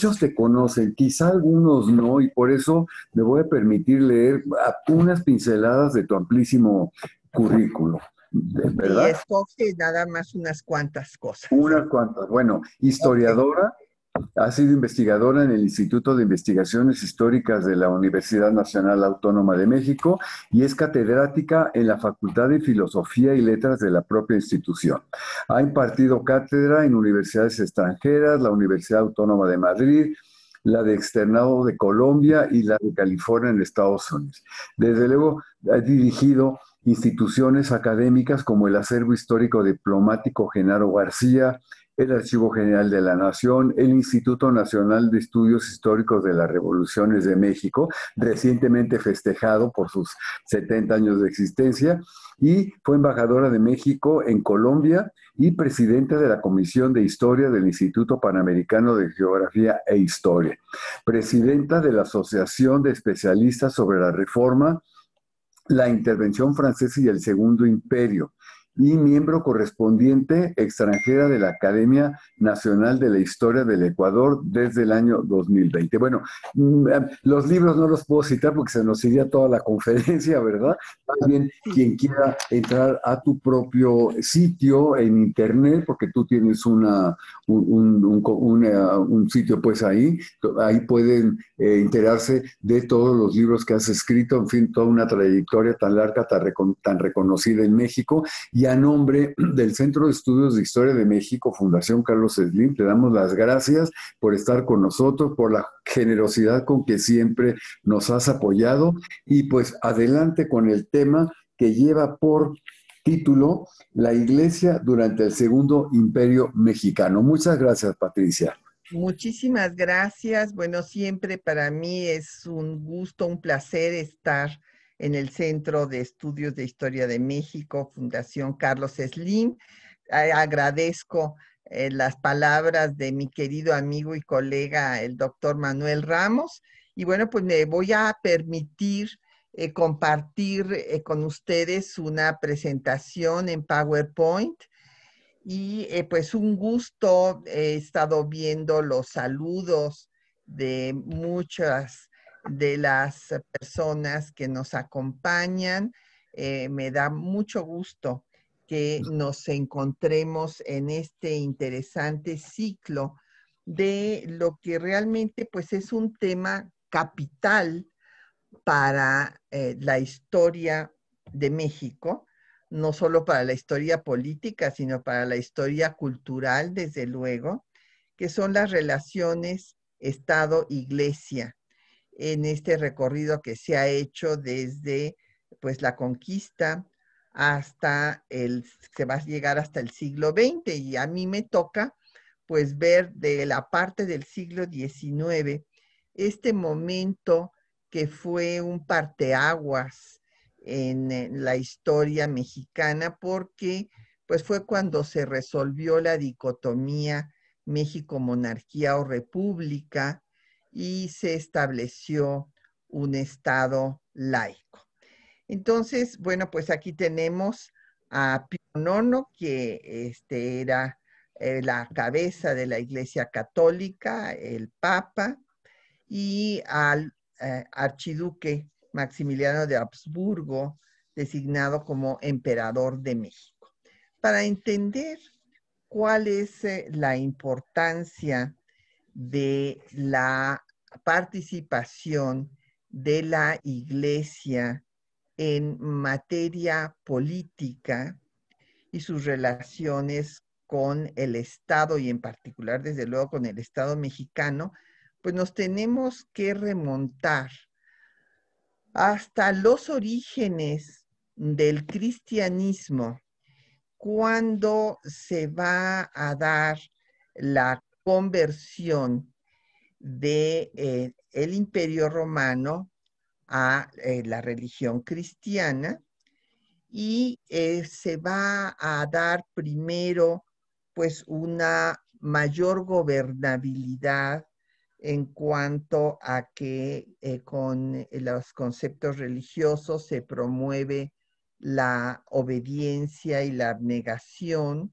muchos te conocen, quizá algunos no, y por eso me voy a permitir leer unas pinceladas de tu amplísimo currículo. ¿verdad? Y escoge nada más unas cuantas cosas. Unas cuantas. Bueno, historiadora, ha sido investigadora en el Instituto de Investigaciones Históricas de la Universidad Nacional Autónoma de México y es catedrática en la Facultad de Filosofía y Letras de la propia institución. Ha impartido cátedra en universidades extranjeras, la Universidad Autónoma de Madrid, la de Externado de Colombia y la de California en Estados Unidos. Desde luego, ha dirigido instituciones académicas como el Acervo Histórico Diplomático Genaro García, el Archivo General de la Nación, el Instituto Nacional de Estudios Históricos de las Revoluciones de México, recientemente festejado por sus 70 años de existencia, y fue embajadora de México en Colombia y presidenta de la Comisión de Historia del Instituto Panamericano de Geografía e Historia, presidenta de la Asociación de Especialistas sobre la Reforma, la Intervención Francesa y el Segundo Imperio, y miembro correspondiente extranjera de la Academia Nacional de la Historia del Ecuador desde el año 2020. Bueno, mm, los libros no los puedo citar porque se nos iría toda la conferencia, ¿verdad? También quien quiera entrar a tu propio sitio en internet, porque tú tienes una, un, sitio pues ahí, ahí pueden eh, enterarse de todos los libros que has escrito, en fin, toda una trayectoria tan larga, tan, tan reconocida en México. Y a nombre del Centro de Estudios de Historia de México, Fundación Carlos Slim, te damos las gracias por estar con nosotros, por la generosidad con que siempre nos has apoyado y pues adelante con el tema que lleva por título La Iglesia durante el Segundo Imperio Mexicano. Muchas gracias, Patricia. Muchísimas gracias. Bueno, siempre para mí es un gusto, un placer estar en el Centro de Estudios de Historia de México, Fundación Carlos Slim. Agradezco eh, las palabras de mi querido amigo y colega, el doctor Manuel Ramos. Y bueno, pues me voy a permitir eh, compartir eh, con ustedes una presentación en PowerPoint. Y pues un gusto, he estado viendo los saludos de muchas de las personas que nos acompañan. Eh, me da mucho gusto que nos encontremos en este interesante ciclo de lo que realmente pues es un tema capital para eh, la historia de México, no solo para la historia política, sino para la historia cultural, desde luego, que son las relaciones Estado-Iglesia en este recorrido que se ha hecho desde pues la conquista hasta el, se va a llegar hasta el siglo XX y a mí me toca pues ver de la parte del siglo XIX este momento que fue un parteaguas en, la historia mexicana porque pues fue cuando se resolvió la dicotomía México monarquía o república y se estableció un Estado laico. Entonces, bueno, pues aquí tenemos a IX, que este, era eh, la cabeza de la Iglesia Católica, el Papa, y al eh, archiduque Maximiliano de Habsburgo, designado como emperador de México. Para entender cuál es eh, la importancia de la participación de la iglesia en materia política y sus relaciones con el Estado y en particular, desde luego, con el Estado mexicano, pues nos tenemos que remontar hasta los orígenes del cristianismo, cuando se va a dar la conversión de eh, el imperio romano a eh, la religión cristiana y eh, se va a dar primero pues una mayor gobernabilidad en cuanto a que con los conceptos religiosos se promueve la obediencia y la abnegación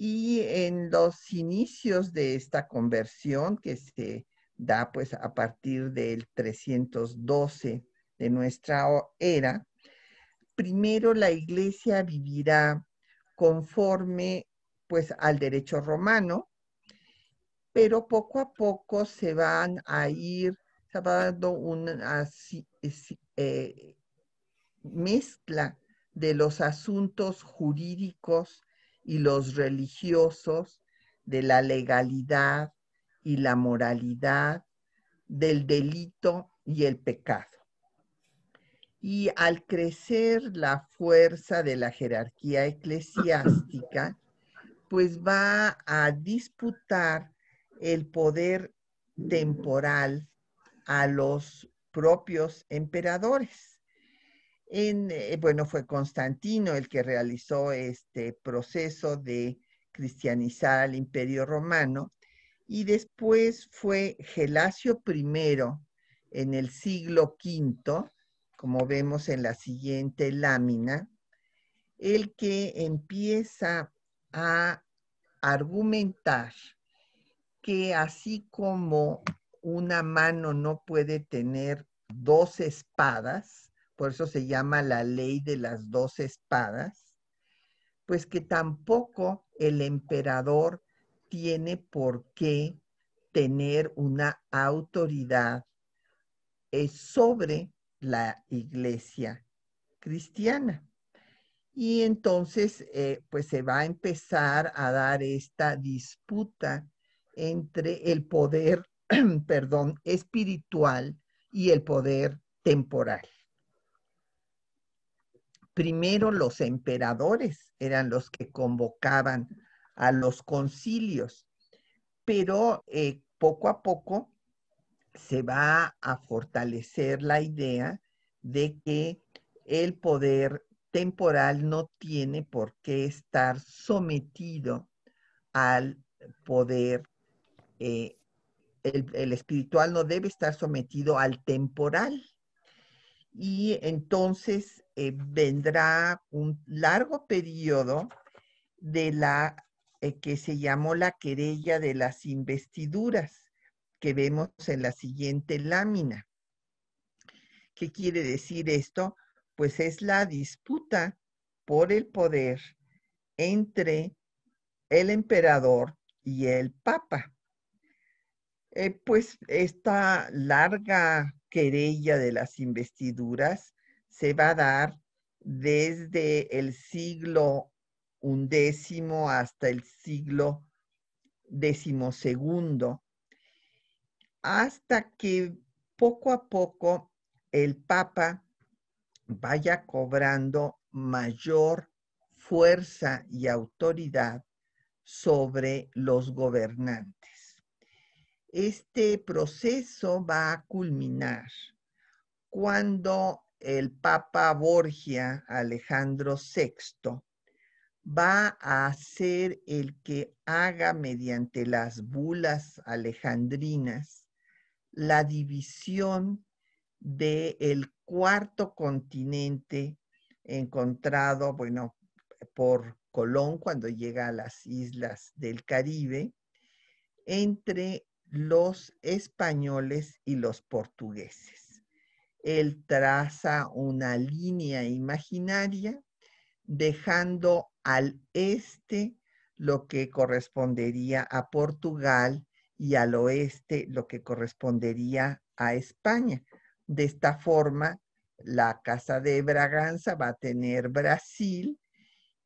Y en los inicios de esta conversión, que se da pues a partir del 312 de nuestra era, primero la iglesia vivirá conforme pues al derecho romano, pero poco a poco se van a ir, se va dando una eh, mezcla de los asuntos jurídicos y los religiosos, de la legalidad y la moralidad, del delito y el pecado. Y al crecer la fuerza de la jerarquía eclesiástica, pues va a disputar el poder temporal a los propios emperadores. Eh, bueno, fue Constantino el que realizó este proceso de cristianizar al imperio romano y después fue Gelasio I en el siglo V, como vemos en la siguiente lámina, el que empieza a argumentar que así como una mano no puede tener dos espadas, por eso se llama la ley de las dos espadas, pues que tampoco el emperador tiene por qué tener una autoridad eh, sobre la iglesia cristiana. Y entonces, eh, pues se va a empezar a dar esta disputa entre el poder, perdón, espiritual y el poder temporal. Primero los emperadores eran los que convocaban a los concilios, pero eh, poco a poco se va a fortalecer la idea de que el poder temporal no tiene por qué estar sometido al poder, eh, el, espiritual no debe estar sometido al temporal. Y entonces eh, vendrá un largo periodo de la eh, que se llamó la querella de las investiduras, que vemos en la siguiente lámina. ¿Qué quiere decir esto? Pues es la disputa por el poder entre el emperador y el papa. Eh, pues esta larga querella de las investiduras se va a dar desde el siglo undécimo hasta el siglo decimosegundo, hasta que poco a poco el Papa vaya cobrando mayor fuerza y autoridad sobre los gobernantes. Este proceso va a culminar cuando el Papa Borgia Alejandro VI va a ser el que haga mediante las bulas alejandrinas la división del cuarto continente encontrado, bueno, por Colón cuando llega a las islas del Caribe, entre los españoles y los portugueses él traza una línea imaginaria dejando al este lo que correspondería a Portugal y al oeste lo que correspondería a España. De esta forma, la Casa de Braganza va a tener Brasil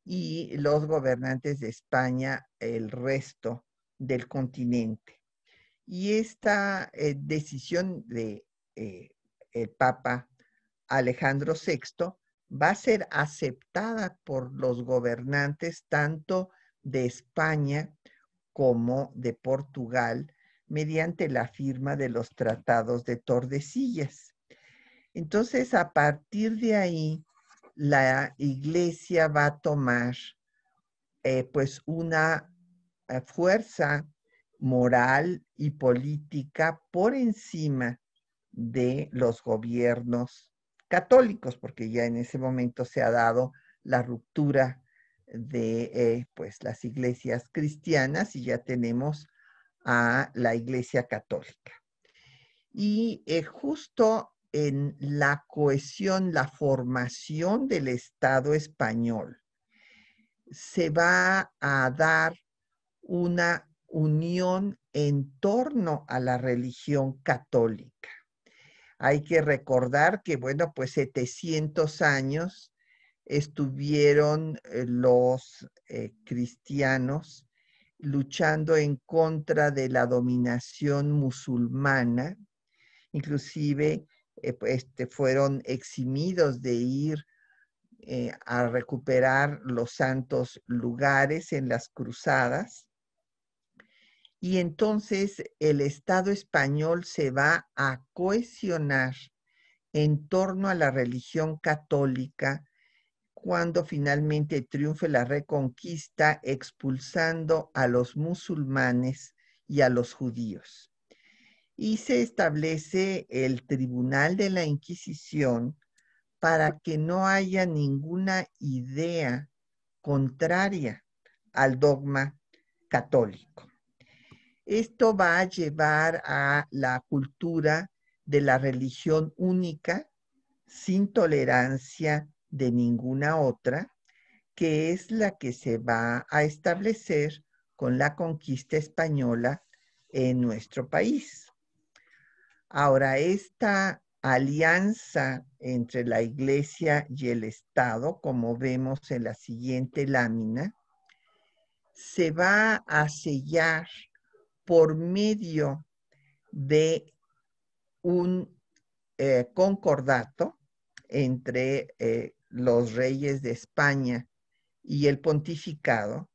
y los gobernantes de España el resto del continente. Y esta eh, decisión de eh, el Papa Alejandro VI, va a ser aceptada por los gobernantes tanto de España como de Portugal mediante la firma de los tratados de Tordesillas. Entonces, a partir de ahí, la iglesia va a tomar eh, pues una fuerza moral y política por encima de los gobiernos católicos, porque ya en ese momento se ha dado la ruptura de eh, pues las iglesias cristianas y ya tenemos a la iglesia católica. Y eh, justo en la cohesión, la formación del Estado español, se va a dar una unión en torno a la religión católica. Hay que recordar que, bueno, pues 700 años estuvieron eh, los eh, cristianos luchando en contra de la dominación musulmana, inclusive eh, este, fueron eximidos de ir a recuperar los santos lugares en las cruzadas. Y entonces el Estado español se va a cohesionar en torno a la religión católica cuando finalmente triunfe la reconquista expulsando a los musulmanes y a los judíos. Y se establece el Tribunal de la Inquisición para que no haya ninguna idea contraria al dogma católico. Esto va a llevar a la cultura de la religión única, sin tolerancia de ninguna otra, que es la que se va a establecer con la conquista española en nuestro país. Ahora, esta alianza entre la Iglesia y el Estado, como vemos en la siguiente lámina, se va a sellar por medio de un eh, concordato entre eh, los reyes de España y el pontificado,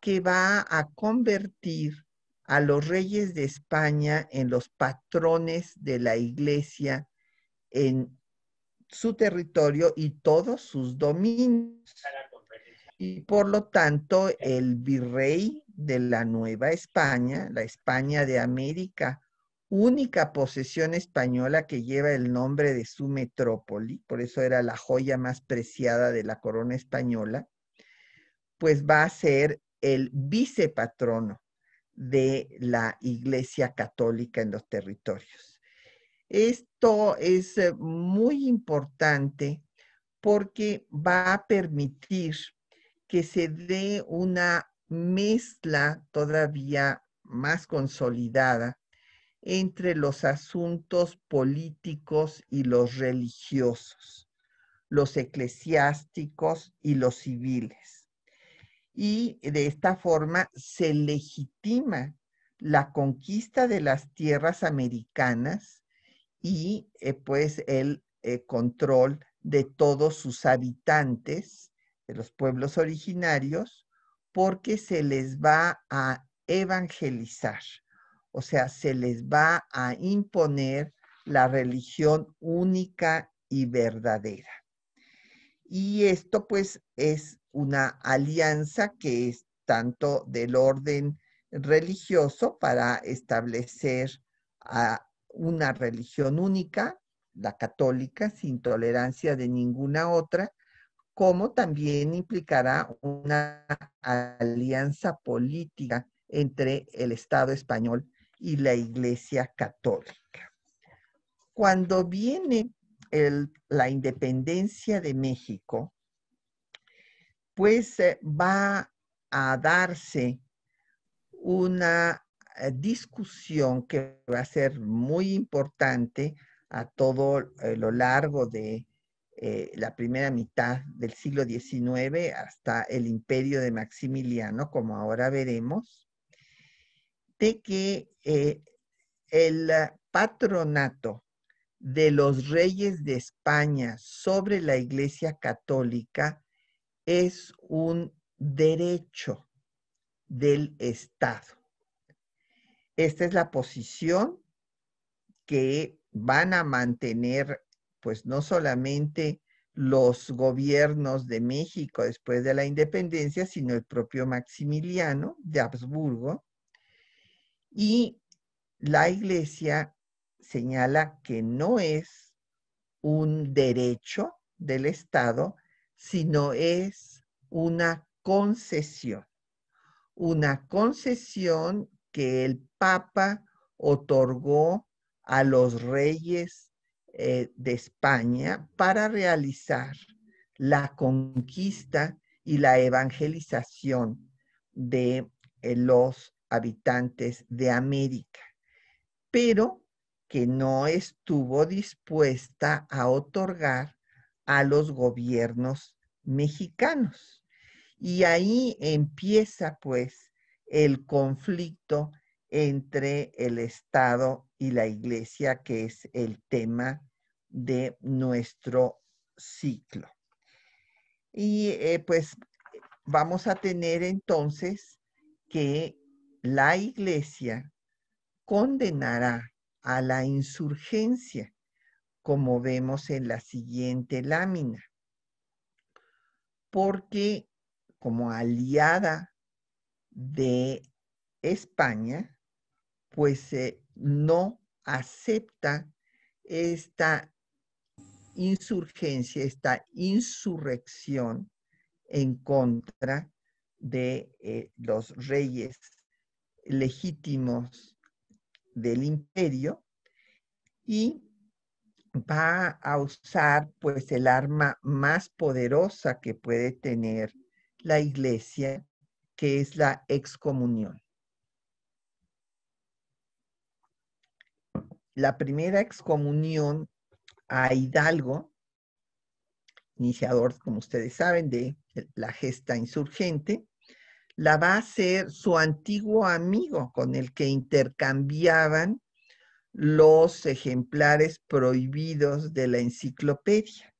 que va a convertir a los reyes de España en los patrones de la iglesia en su territorio y todos sus dominios. Y por lo tanto, el virrey de la Nueva España, la España de América, única posesión española que lleva el nombre de su metrópoli, por eso era la joya más preciada de la corona española, pues va a ser el vicepatrono de la Iglesia Católica en los territorios. Esto es eh, muy importante porque va a permitir que se dé una mezcla todavía más consolidada entre los asuntos políticos y los religiosos, los eclesiásticos y los civiles. Y de esta forma se legitima la conquista de las tierras americanas y eh, pues el eh, control de todos sus habitantes, de los pueblos originarios, porque se les va a evangelizar o sea, se les va a imponer la religión única y verdadera. Y esto pues es una alianza que es tanto del orden religioso para establecer a una religión única, la católica, sin tolerancia de ninguna otra, como también implicará una alianza política entre el Estado español y la Iglesia Católica. Cuando viene la independencia de México, pues eh, va a darse una eh, discusión que va a ser muy importante a todo eh, lo largo de la primera mitad del siglo XIX hasta el imperio de Maximiliano, como ahora veremos, de que eh, el patronato de los reyes de España sobre la Iglesia Católica es un derecho del Estado. Esta es la posición que van a mantener, pues no solamente los gobiernos de México después de la independencia, sino el propio Maximiliano de Habsburgo, y la iglesia señala que no es un derecho del Estado, sino es una concesión, una concesión que el Papa otorgó a los reyes eh, de España para realizar la conquista y la evangelización de eh, los habitantes de América, pero que no estuvo dispuesta a otorgar a los gobiernos mexicanos. Y ahí empieza pues el conflicto entre el Estado y la Iglesia, que es el tema de nuestro ciclo. Y eh, pues vamos a tener entonces que la Iglesia condenará a la insurgencia, como vemos en la siguiente lámina, porque como aliada de España, pues eh, no acepta esta insurgencia, esta insurrección en contra de eh, los reyes legítimos del imperio y va a usar pues el arma más poderosa que puede tener la iglesia, que es la excomunión. La primera excomunión a Hidalgo, iniciador, como ustedes saben, de la gesta insurgente, la va a hacer su antiguo amigo con el que intercambiaban los ejemplares prohibidos de la enciclopedia.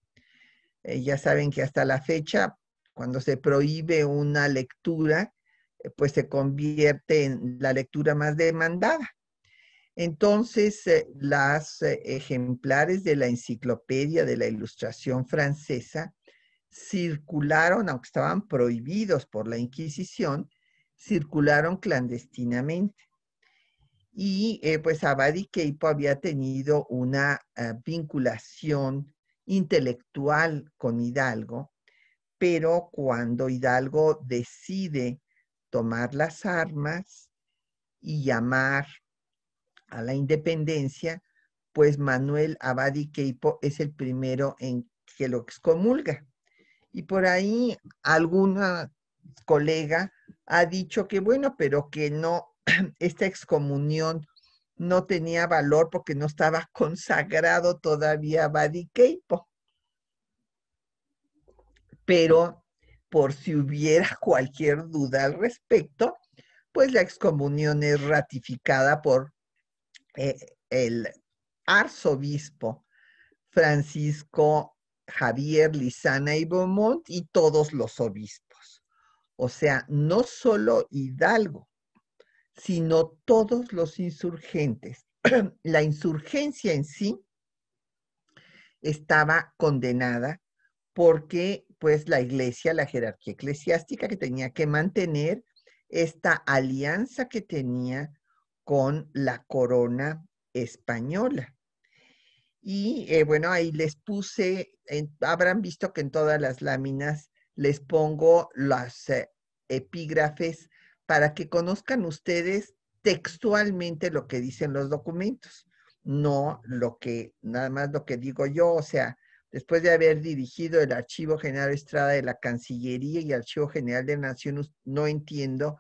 Eh, ya saben que hasta la fecha, cuando se prohíbe una lectura, eh, pues se convierte en la lectura más demandada. Entonces, eh, las ejemplares de la enciclopedia de la Ilustración francesa circularon, aunque estaban prohibidos por la Inquisición, circularon clandestinamente. Y eh, pues Abadi Keipo había tenido una ah, vinculación intelectual con Hidalgo, pero cuando Hidalgo decide tomar las armas y llamar a la independencia, pues Manuel Abadi Keipo es el primero en que lo excomulga. Y por ahí alguna colega ha dicho que bueno, pero que no, esta excomunión no tenía valor porque no estaba consagrado todavía Badi Keipo. Pero por si hubiera cualquier duda al respecto, pues la excomunión es ratificada por eh, el arzobispo Francisco Javier, Lizana y Beaumont y todos los obispos. O sea, no solo Hidalgo, sino todos los insurgentes. la insurgencia en sí estaba condenada porque pues la iglesia, la jerarquía eclesiástica que tenía que mantener esta alianza que tenía con la corona española. Y eh, bueno, ahí les puse, habrán visto que en todas las láminas les pongo las eh, epígrafes para que conozcan ustedes textualmente lo que dicen los documentos, no lo que, nada más lo que digo yo, o sea, después de haber dirigido el Archivo General Estrada de la Cancillería y Archivo General de Naciones, no entiendo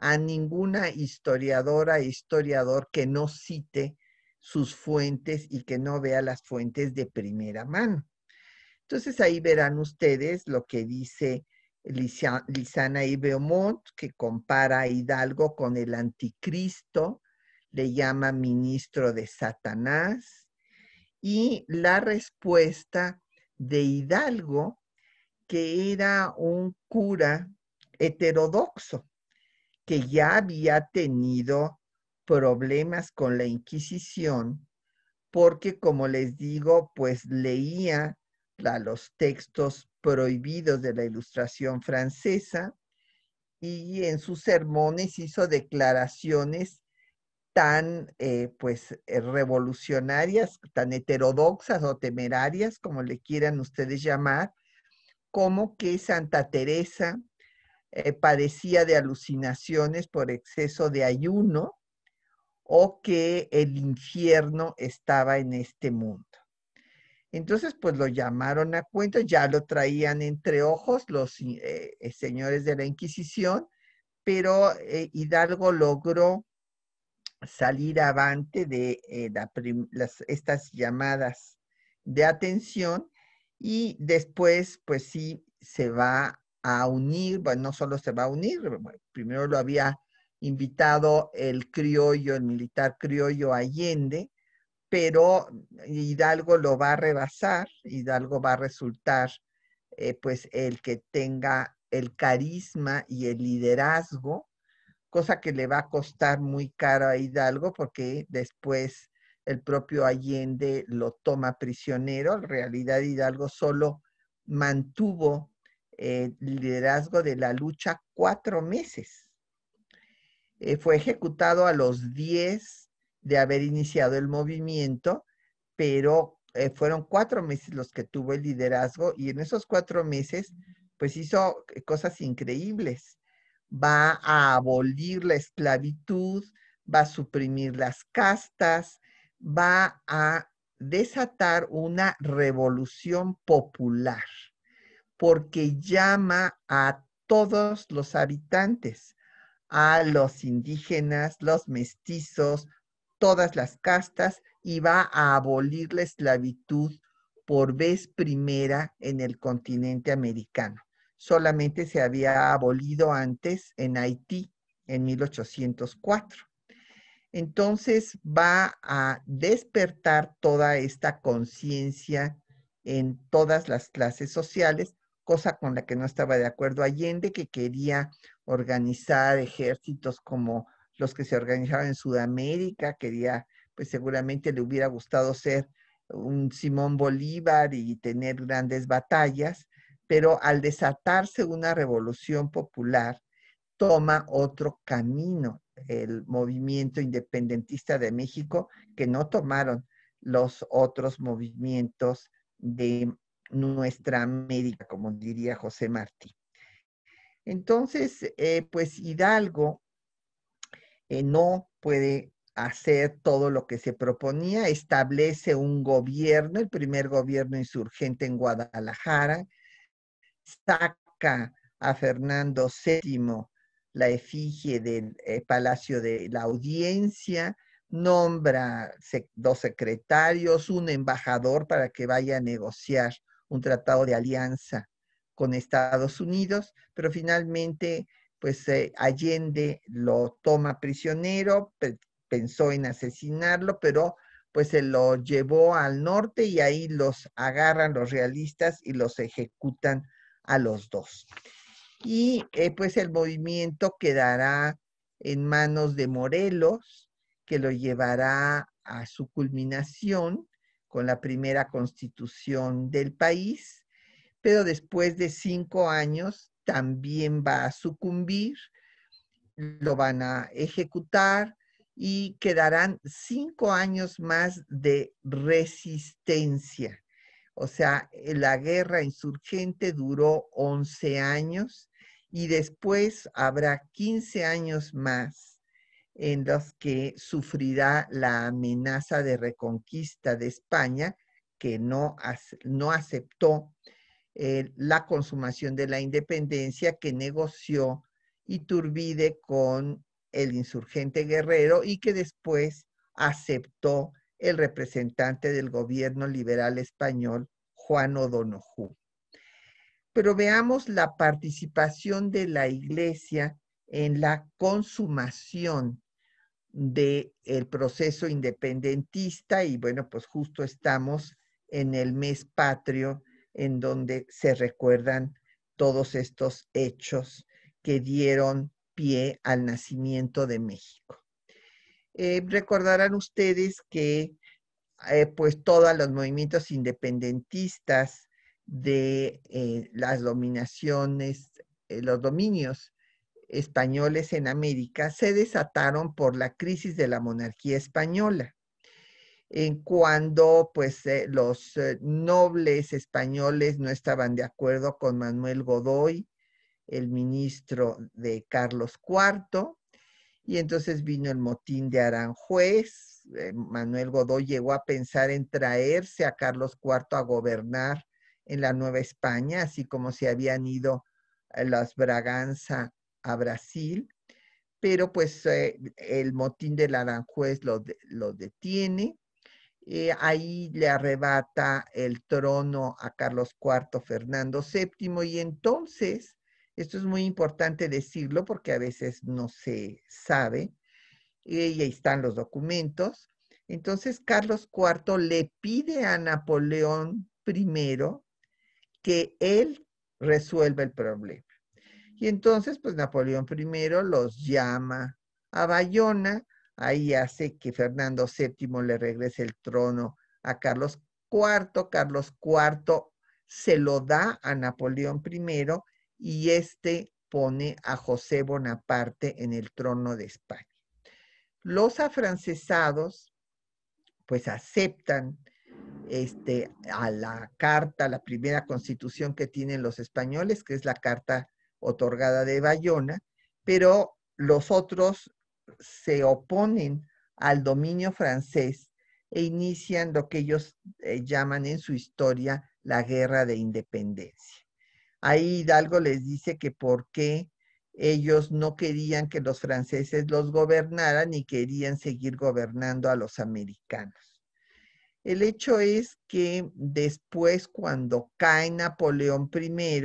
a ninguna historiadora e historiador que no cite sus fuentes y que no vea las fuentes de primera mano. Entonces ahí verán ustedes lo que dice Lisana y Beaumont, que compara a Hidalgo con el anticristo, le llama ministro de Satanás, y la respuesta de Hidalgo, que era un cura heterodoxo, que ya había tenido problemas con la Inquisición porque, como les digo, pues leía los textos prohibidos de la Ilustración francesa y en sus sermones hizo declaraciones tan eh, pues eh, revolucionarias, tan heterodoxas o temerarias, como le quieran ustedes llamar, como que Santa Teresa eh, padecía de alucinaciones por exceso de ayuno o que el infierno estaba en este mundo. Entonces, pues lo llamaron a cuento, ya lo traían entre ojos los eh, eh, señores de la Inquisición, pero Hidalgo logró salir avante de estas llamadas de atención y después, pues sí, se va a unir, bueno, no solo se va a unir, primero lo había invitado el criollo, el militar criollo Allende, pero Hidalgo lo va a rebasar, Hidalgo va a resultar eh, pues el que tenga el carisma y el liderazgo, cosa que le va a costar muy caro a Hidalgo porque después el propio Allende lo toma prisionero. En realidad Hidalgo solo mantuvo el liderazgo de la lucha cuatro meses. Eh, fue ejecutado a los diez de haber iniciado el movimiento, pero eh, fueron cuatro meses los que tuvo el liderazgo y en esos cuatro meses pues hizo cosas increíbles. Va a abolir la esclavitud, va a suprimir las castas, va a desatar una revolución popular, porque llama a todos los habitantes, a los indígenas, los mestizos, todas las castas, y va a abolir la esclavitud por vez primera en el continente americano. Solamente se había abolido antes en Haití en 1804. Entonces va a despertar toda esta conciencia en todas las clases sociales, cosa con la que no estaba de acuerdo Allende, que quería organizar ejércitos como los que se organizaban en Sudamérica, quería, pues seguramente le hubiera gustado ser un Simón Bolívar y tener grandes batallas, pero al desatarse una revolución popular, toma otro camino el movimiento independentista de México que no tomaron los otros movimientos de nuestra América, como diría José Martí. Entonces, eh, pues Hidalgo eh, no puede hacer todo lo que se proponía, establece un gobierno, el primer gobierno insurgente en Guadalajara, saca a Fernando VII la efigie del eh, Palacio de la Audiencia, nombra dos secretarios, un embajador para que vaya a negociar un tratado de alianza con Estados Unidos, pero finalmente, pues eh, Allende lo toma prisionero, pensó en asesinarlo, pero pues se lo llevó al norte y ahí los agarran los realistas y los ejecutan a los dos. Y eh, pues el movimiento quedará en manos de Morelos, que lo llevará a su culminación con la primera constitución del país, pero después de cinco años también va a sucumbir, lo van a ejecutar y quedarán cinco años más de resistencia. O sea, la guerra insurgente duró 11 años y después habrá 15 años más en los que sufrirá la amenaza de reconquista de España, que no, no aceptó eh, la consumación de la independencia que negoció Iturbide con el insurgente guerrero y que después aceptó el representante del gobierno liberal español, Juan O'Donoghue. Pero veamos la participación de la iglesia en la consumación del el proceso independentista y bueno, pues justo estamos en el mes patrio en donde se recuerdan todos estos hechos que dieron pie al nacimiento de México. Eh, recordarán ustedes que eh, pues todos los movimientos independentistas de eh, las dominaciones, los dominios españoles en América se desataron por la crisis de la monarquía española. En cuando pues eh, los nobles españoles no estaban de acuerdo con Manuel Godoy, el ministro de Carlos IV, y entonces vino el motín de Aranjuez. Eh, Manuel Godoy llegó a pensar en traerse a Carlos IV a gobernar en la Nueva España, así como se habían ido las Braganza a Brasil, pero pues eh, el motín del Aranjuez lo, lo detiene. Eh, ahí le arrebata el trono a Carlos IV Fernando VII y entonces esto es muy importante decirlo porque a veces no se sabe. Y ahí están los documentos. Entonces Carlos IV le pide a Napoleón I que él resuelva el problema. Y entonces, pues Napoleón I los llama a Bayona, ahí hace que Fernando VII le regrese el trono a Carlos IV, Carlos IV se lo da a Napoleón I y este pone a José Bonaparte en el trono de España. Los afrancesados pues aceptan este, a la carta, la primera constitución que tienen los españoles, que es la carta otorgada de Bayona, pero los otros se oponen al dominio francés e inician lo que ellos eh, llaman en su historia la guerra de independencia. Ahí Hidalgo les dice que por qué ellos no querían que los franceses los gobernaran y querían seguir gobernando a los americanos. El hecho es que después, cuando cae Napoleón I,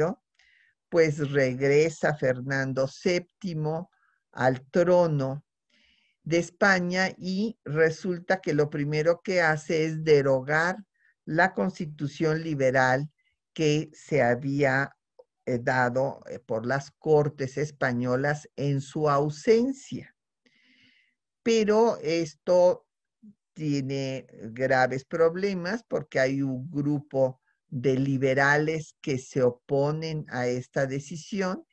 pues regresa Fernando VII al trono de España y resulta que lo primero que hace es derogar la constitución liberal que se había eh, dado eh, por las cortes españolas en su ausencia. Pero esto tiene graves problemas porque hay un grupo de liberales que se oponen a esta decisión.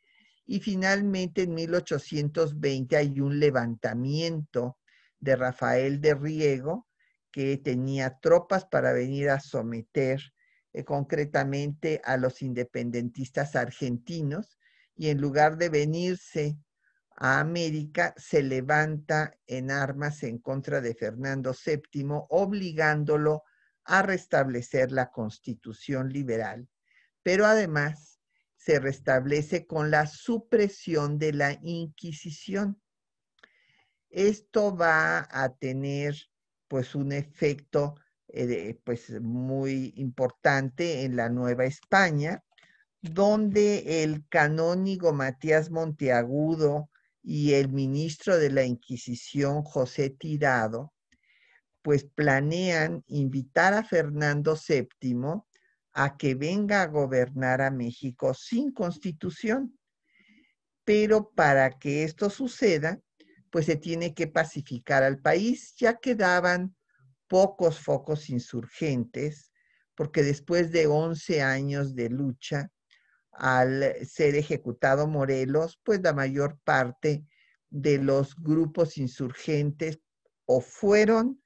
Y finalmente en 1820 hay un levantamiento de Rafael de Riego que tenía tropas para venir a someter eh, concretamente a los independentistas argentinos y en lugar de venirse a América, se levanta en armas en contra de Fernando VII, obligándolo a restablecer la constitución liberal, pero además se restablece con la supresión de la Inquisición. Esto va a tener pues un efecto eh, pues muy importante en la Nueva España, donde el canónigo Matías Monteagudo y el ministro de la Inquisición, José Tirado, pues planean invitar a Fernando VII a que venga a gobernar a México sin constitución. Pero para que esto suceda, pues se tiene que pacificar al país. Ya quedaban pocos focos insurgentes, porque después de 11 años de lucha, al ser ejecutado Morelos, pues la mayor parte de los grupos insurgentes o fueron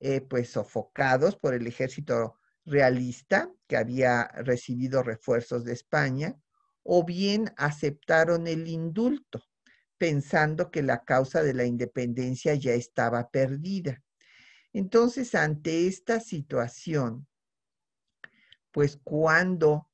eh, pues sofocados por el ejército realista que había recibido refuerzos de España, o bien aceptaron el indulto, pensando que la causa de la independencia ya estaba perdida. Entonces, ante esta situación, pues cuando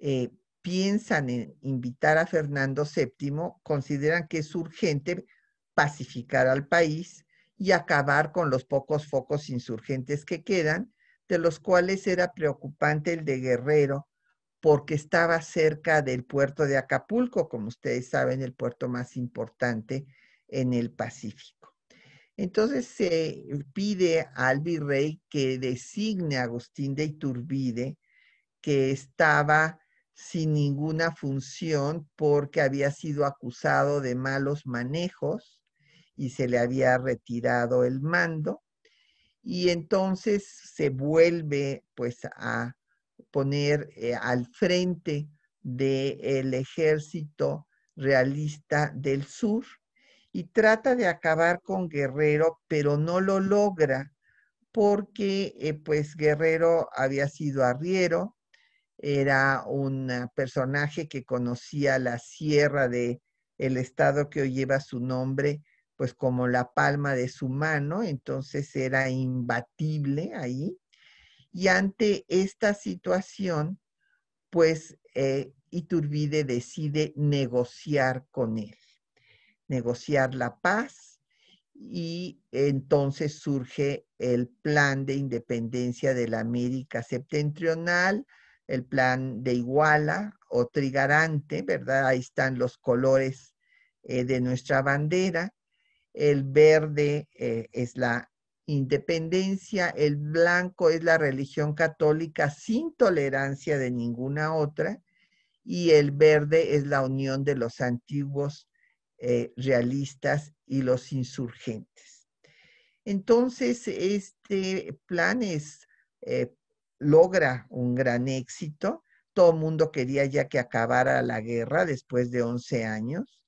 eh, piensan en invitar a Fernando VII, consideran que es urgente pacificar al país y acabar con los pocos focos insurgentes que quedan, de los cuales era preocupante el de Guerrero, porque estaba cerca del puerto de Acapulco, como ustedes saben, el puerto más importante en el Pacífico. Entonces se pide al virrey que designe a Agustín de Iturbide, que estaba sin ninguna función porque había sido acusado de malos manejos y se le había retirado el mando. Y entonces se vuelve pues a poner eh, al frente del ejército realista del sur y trata de acabar con Guerrero, pero no lo logra porque eh, pues Guerrero había sido arriero era un personaje que conocía la sierra de el estado que hoy lleva su nombre, pues como la palma de su mano, entonces era imbatible ahí. Y ante esta situación, pues eh, Iturbide decide negociar con él, negociar la paz y entonces surge el plan de independencia de la América septentrional, el plan de Iguala o Trigarante, ¿verdad? Ahí están los colores eh, de nuestra bandera. El verde eh, es la independencia, el blanco es la religión católica sin tolerancia de ninguna otra y el verde es la unión de los antiguos eh, realistas y los insurgentes. Entonces, este plan es logra un gran éxito. Todo el mundo quería ya que acabara la guerra después de 11 años.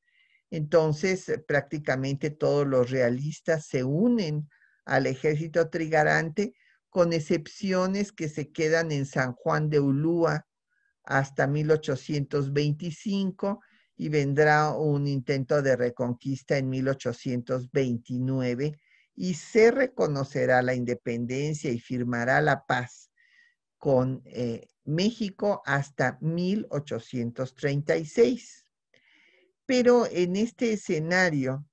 Entonces, eh, prácticamente todos los realistas se unen al ejército trigarante, con excepciones que se quedan en San Juan de Ulúa hasta 1825 y vendrá un intento de reconquista en 1829 y se reconocerá la independencia y firmará la paz con eh, México hasta 1836. Pero en este escenario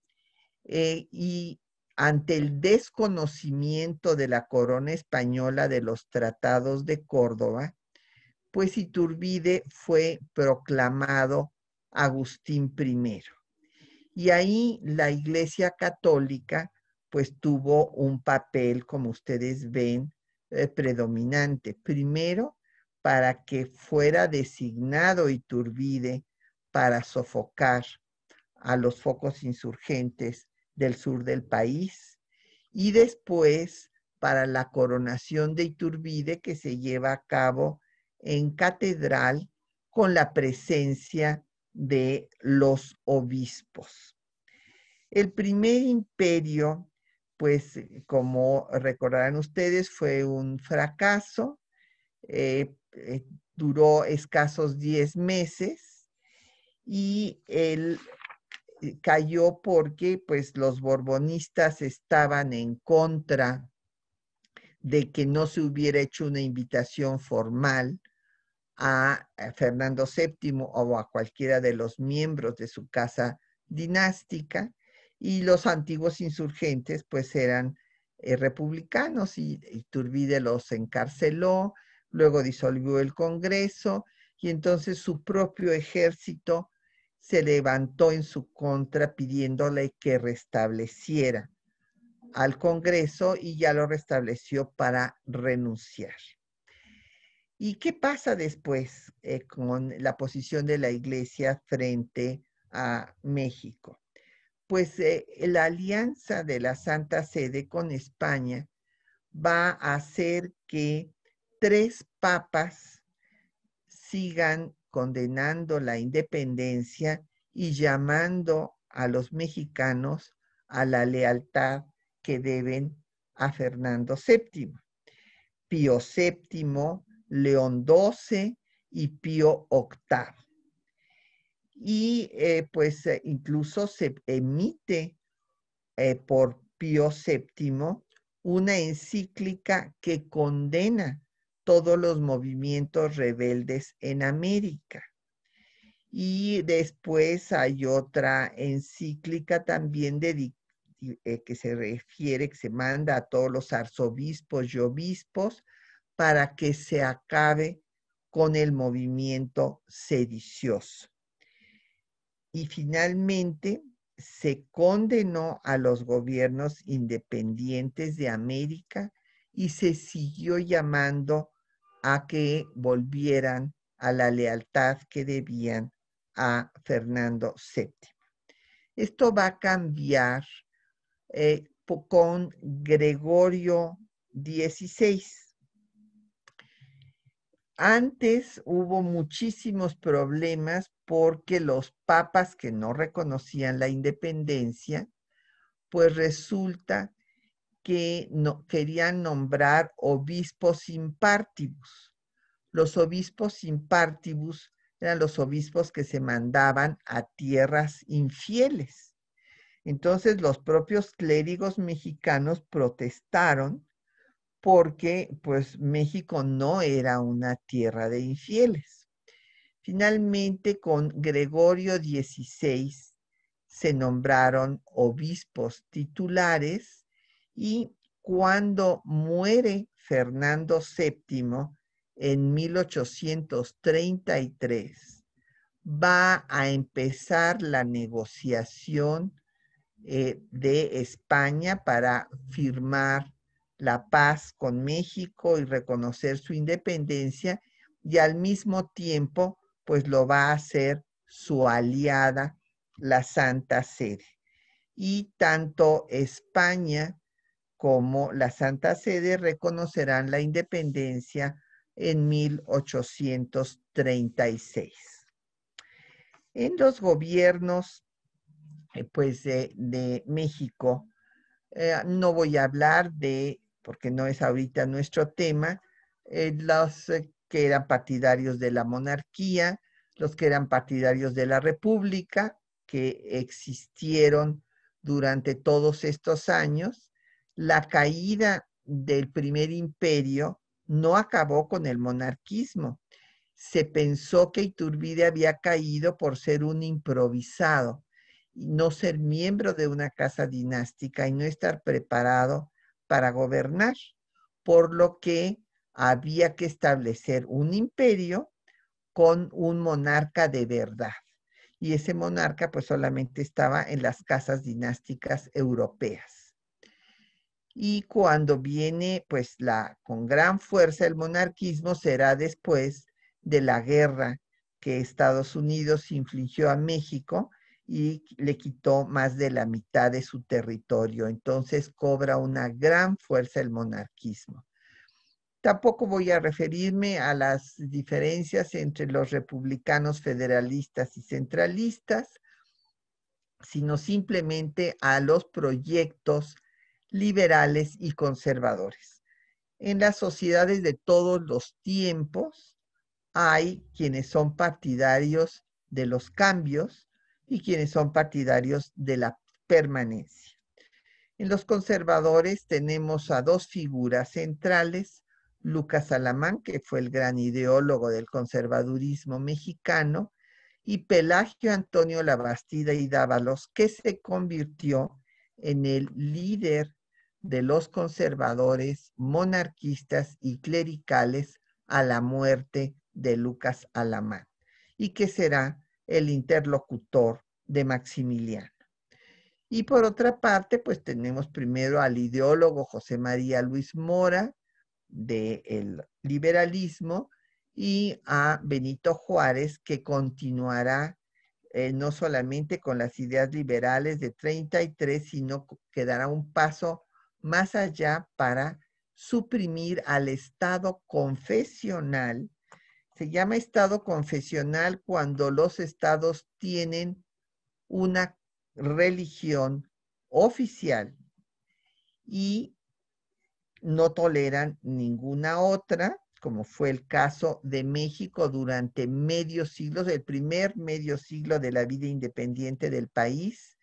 eh, y ante el desconocimiento de la corona española de los tratados de Córdoba, pues Iturbide fue proclamado Agustín I. Y ahí la Iglesia Católica pues tuvo un papel, como ustedes ven, eh, predominante. Primero, para que fuera designado Iturbide para sofocar a los focos insurgentes del sur del país y después para la coronación de Iturbide que se lleva a cabo en catedral con la presencia de los obispos. El primer imperio pues como recordarán ustedes, fue un fracaso, eh, eh, duró escasos 10 meses y él cayó porque pues los borbonistas estaban en contra de que no se hubiera hecho una invitación formal a Fernando VII o a cualquiera de los miembros de su casa dinástica y los antiguos insurgentes pues eran eh, republicanos y Iturbide los encarceló, luego disolvió el Congreso y entonces su propio ejército se levantó en su contra pidiéndole que restableciera al Congreso y ya lo restableció para renunciar. ¿Y qué pasa después eh, con la posición de la Iglesia frente a México? pues eh, la alianza de la Santa Sede con España va a hacer que tres papas sigan condenando la independencia y llamando a los mexicanos a la lealtad que deben a Fernando VII. Pío VII, León XII y Pío VIII y eh, pues eh, incluso se emite eh, por Pío VII una encíclica que condena todos los movimientos rebeldes en América. Y después hay otra encíclica también de, que se refiere, que se manda a todos los arzobispos y obispos para que se acabe con el movimiento sedicioso y finalmente se condenó a los gobiernos independientes de América y se siguió llamando a que volvieran a la lealtad que debían a Fernando VII. Esto va a cambiar eh, con Gregorio XVI. Antes hubo muchísimos problemas porque los papas que no reconocían la independencia, pues resulta que no, querían nombrar obispos impartibus, los obispos impartibus eran los obispos que se mandaban a tierras infieles. Entonces los propios clérigos mexicanos protestaron porque pues México no era una tierra de infieles. Finalmente con Gregorio XVI se nombraron obispos titulares y cuando muere Fernando VII en 1833, va a empezar la negociación eh, de España para firmar la paz con México y reconocer su independencia y al mismo tiempo pues lo va a hacer su aliada la Santa Sede. Y tanto España como la Santa Sede reconocerán la independencia en 1836. En los gobiernos eh, pues, de, México, eh, no voy a hablar de, porque no es ahorita nuestro tema, eh, los que eran partidarios de la monarquía, los que eran partidarios de la república, que existieron durante todos estos años, la caída del primer imperio no acabó con el monarquismo. Se pensó que Iturbide había caído por ser un improvisado no ser miembro de una casa dinástica y no estar preparado para gobernar, por lo que había que establecer un imperio con un monarca de verdad. Y ese monarca pues solamente estaba en las casas dinásticas europeas. Y cuando viene, pues, la, con gran fuerza el monarquismo será después de la guerra que Estados Unidos infligió a México y le quitó más de la mitad de su territorio. Entonces cobra una gran fuerza el monarquismo. Tampoco voy a referirme a las diferencias entre los republicanos federalistas y centralistas, sino simplemente a los proyectos liberales y conservadores. En las sociedades de todos los tiempos hay quienes son partidarios de los cambios y quienes son partidarios de la permanencia. En los conservadores tenemos a dos figuras centrales, Lucas Alamán, que fue el gran ideólogo del conservadurismo mexicano, y Pelagio Antonio Labastida y Dávalos, que se convirtió en el líder de los conservadores, monarquistas y clericales a la muerte de Lucas Alamán y que será el interlocutor de Maximiliano. Y por otra parte, pues tenemos primero al ideólogo José María Luis Mora del liberalismo y a Benito Juárez que continuará eh, no solamente con las ideas liberales de 33, sino que dará un paso más allá para suprimir al Estado confesional. Se llama Estado confesional cuando los estados tienen una religión oficial y no toleran ninguna otra, como fue el caso de México durante medio siglo, el primer medio siglo de la vida independiente del país.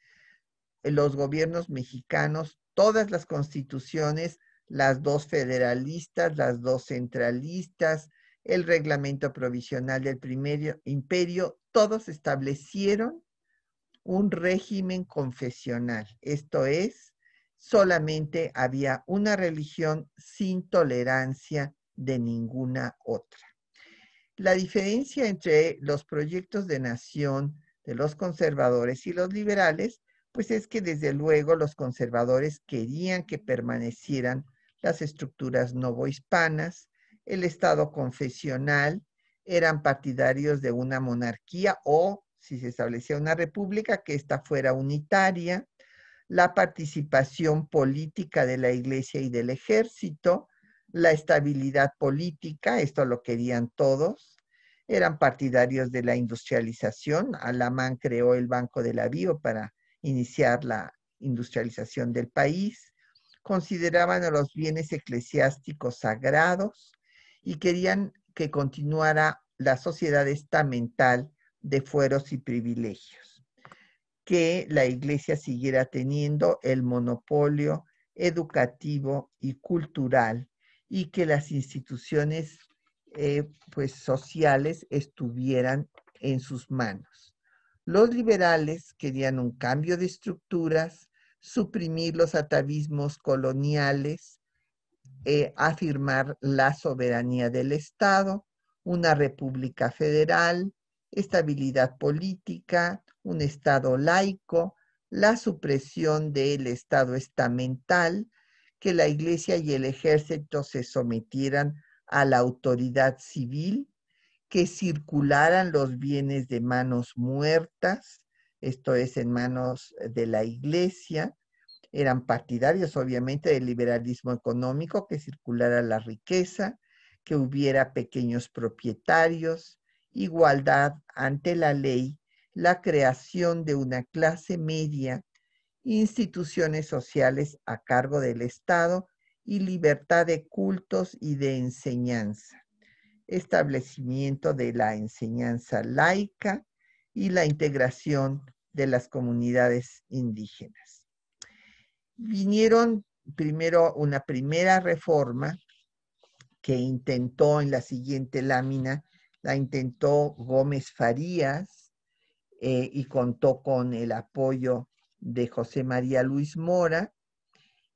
Los gobiernos mexicanos todas las constituciones, las dos federalistas, las dos centralistas, el reglamento provisional del primer imperio, todos establecieron un régimen confesional. Esto es, solamente había una religión sin tolerancia de ninguna otra. La diferencia entre los proyectos de nación de los conservadores y los liberales pues es que desde luego los conservadores querían que permanecieran las estructuras novohispanas, el Estado confesional, eran partidarios de una monarquía o, si se establecía una república, que ésta fuera unitaria, la participación política de la iglesia y del ejército, la estabilidad política, esto lo querían todos, eran partidarios de la industrialización, Alamán creó el Banco de la Bio para iniciar la industrialización del país, consideraban a los bienes eclesiásticos sagrados y querían que continuara la sociedad estamental de fueros y privilegios, que la iglesia siguiera teniendo el monopolio educativo y cultural y que las instituciones eh, pues, sociales estuvieran en sus manos. Los liberales querían un cambio de estructuras, suprimir los atavismos coloniales, eh, afirmar la soberanía del Estado, una república federal, estabilidad política, un Estado laico, la supresión del Estado estamental, que la Iglesia y el ejército se sometieran a la autoridad civil, que circularan los bienes de manos muertas, esto es en manos de la Iglesia, eran partidarios obviamente del liberalismo económico, que circulara la riqueza, que hubiera pequeños propietarios, igualdad ante la ley, la creación de una clase media, instituciones sociales a cargo del Estado y libertad de cultos y de enseñanza, establecimiento de la enseñanza laica y la integración de las comunidades indígenas. Vinieron primero una primera reforma que intentó en la siguiente lámina, la intentó Gómez Farías eh, y contó con el apoyo de José María Luis Mora.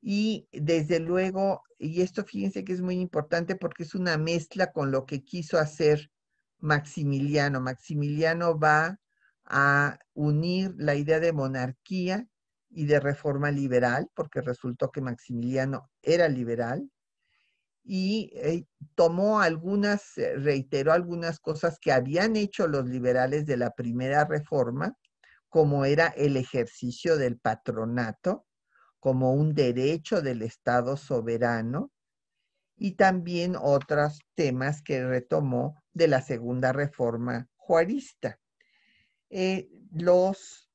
Y desde luego, y esto fíjense que es muy importante porque es una mezcla con lo que quiso hacer Maximiliano. Maximiliano va a unir la idea de monarquía y de reforma liberal, porque resultó que Maximiliano era liberal, y eh, tomó algunas, eh, reiteró algunas cosas que habían hecho los liberales de la primera reforma, como era el ejercicio del patronato como un derecho del Estado soberano, y también otros temas que retomó de la segunda reforma juarista. Eh, los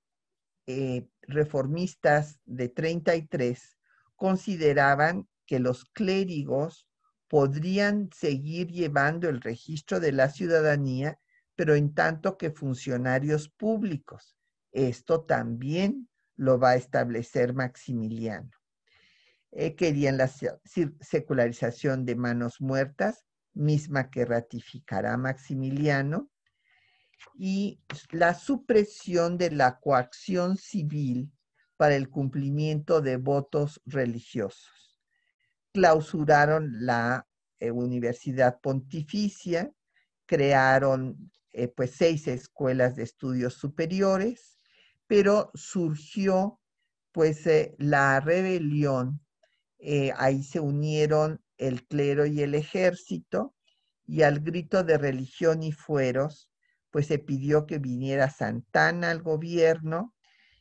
reformistas de 33 consideraban que los clérigos podrían seguir llevando el registro de la ciudadanía, pero en tanto que funcionarios públicos. Esto también lo va a establecer Maximiliano. Eh, querían la secularización de manos muertas, misma que ratificará Maximiliano, y la supresión de la coacción civil para el cumplimiento de votos religiosos clausuraron la eh, Universidad Pontificia, crearon eh, pues seis escuelas de estudios superiores, pero surgió pues eh, la rebelión, ahí se unieron el clero y el ejército, y al grito de religión y fueros, pues se pidió que viniera Santana al gobierno,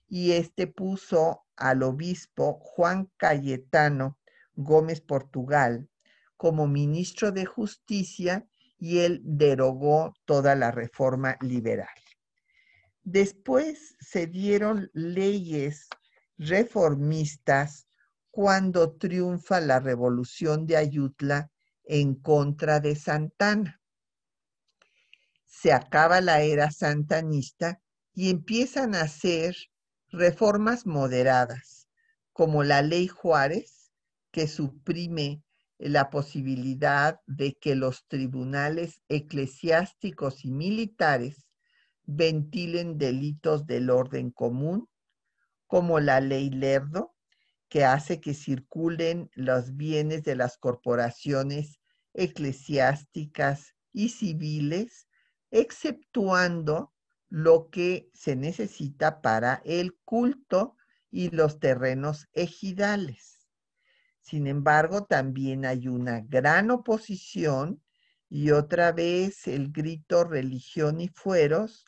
y este puso al obispo Juan Cayetano Gómez Portugal como ministro de Justicia y él derogó toda la reforma liberal. Después se dieron leyes reformistas cuando triunfa la revolución de Ayutla en contra de Santana. Se acaba la era santanista y empiezan a hacer reformas moderadas, como la ley Juárez, que suprime la posibilidad de que los tribunales eclesiásticos y militares ventilen delitos del orden común, como la ley Lerdo, que hace que circulen los bienes de las corporaciones eclesiásticas y civiles, exceptuando lo que se necesita para el culto y los terrenos ejidales. Sin embargo, también hay una gran oposición y otra vez el grito religión y fueros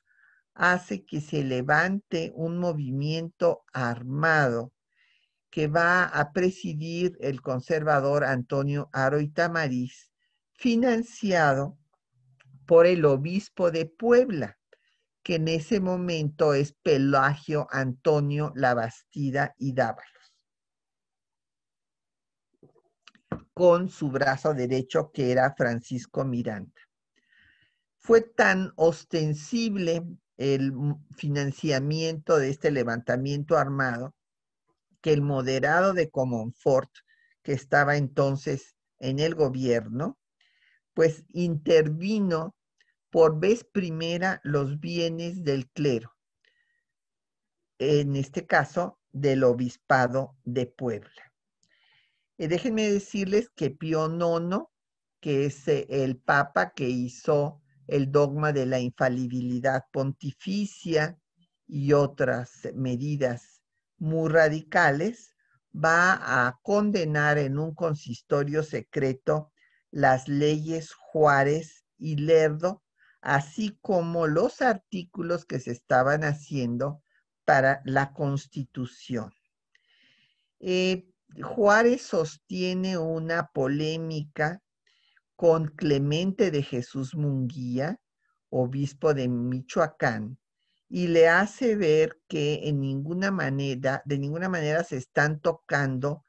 hace que se levante un movimiento armado que va a presidir el conservador Antonio Aro y Tamariz, financiado por el obispo de Puebla, que en ese momento es Pelagio Antonio Labastida y Dávalos. con su brazo derecho, que era Francisco Miranda. Fue tan ostensible el financiamiento de este levantamiento armado que el moderado de Comonfort, que estaba entonces en el gobierno, pues intervino por vez primera los bienes del clero, en este caso del obispado de Puebla. Eh, déjenme decirles que Pío IX, que es eh, el papa que hizo el dogma de la infalibilidad pontificia y otras medidas muy radicales, va a condenar en un consistorio secreto las leyes Juárez y Lerdo, así como los artículos que se estaban haciendo para la Constitución. Eh, Juárez sostiene una polémica con Clemente de Jesús Munguía, obispo de Michoacán, y le hace ver que en ninguna manera, de ninguna manera se están tocando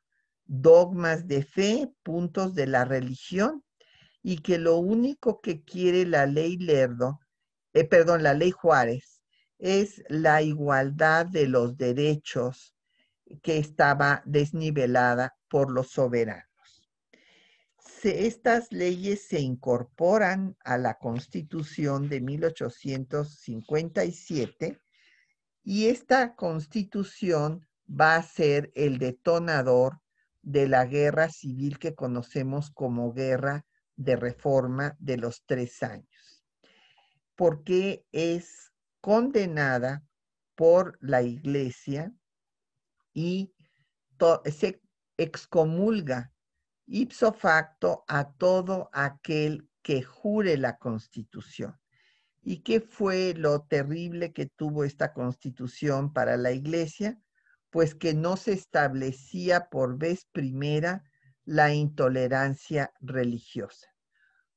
dogmas de fe, puntos de la religión, y que lo único que quiere la ley Lerdo, eh, perdón, la ley Juárez, es la igualdad de los derechos que estaba desnivelada por los soberanos. Estas leyes se incorporan a la Constitución de 1857 y esta Constitución va a ser el detonador de la guerra civil que conocemos como guerra de reforma de los tres años, porque es condenada por la iglesia y se excomulga ipso facto a todo aquel que jure la constitución. ¿Y qué fue lo terrible que tuvo esta constitución para la iglesia? Pues que no se establecía por vez primera la intolerancia religiosa.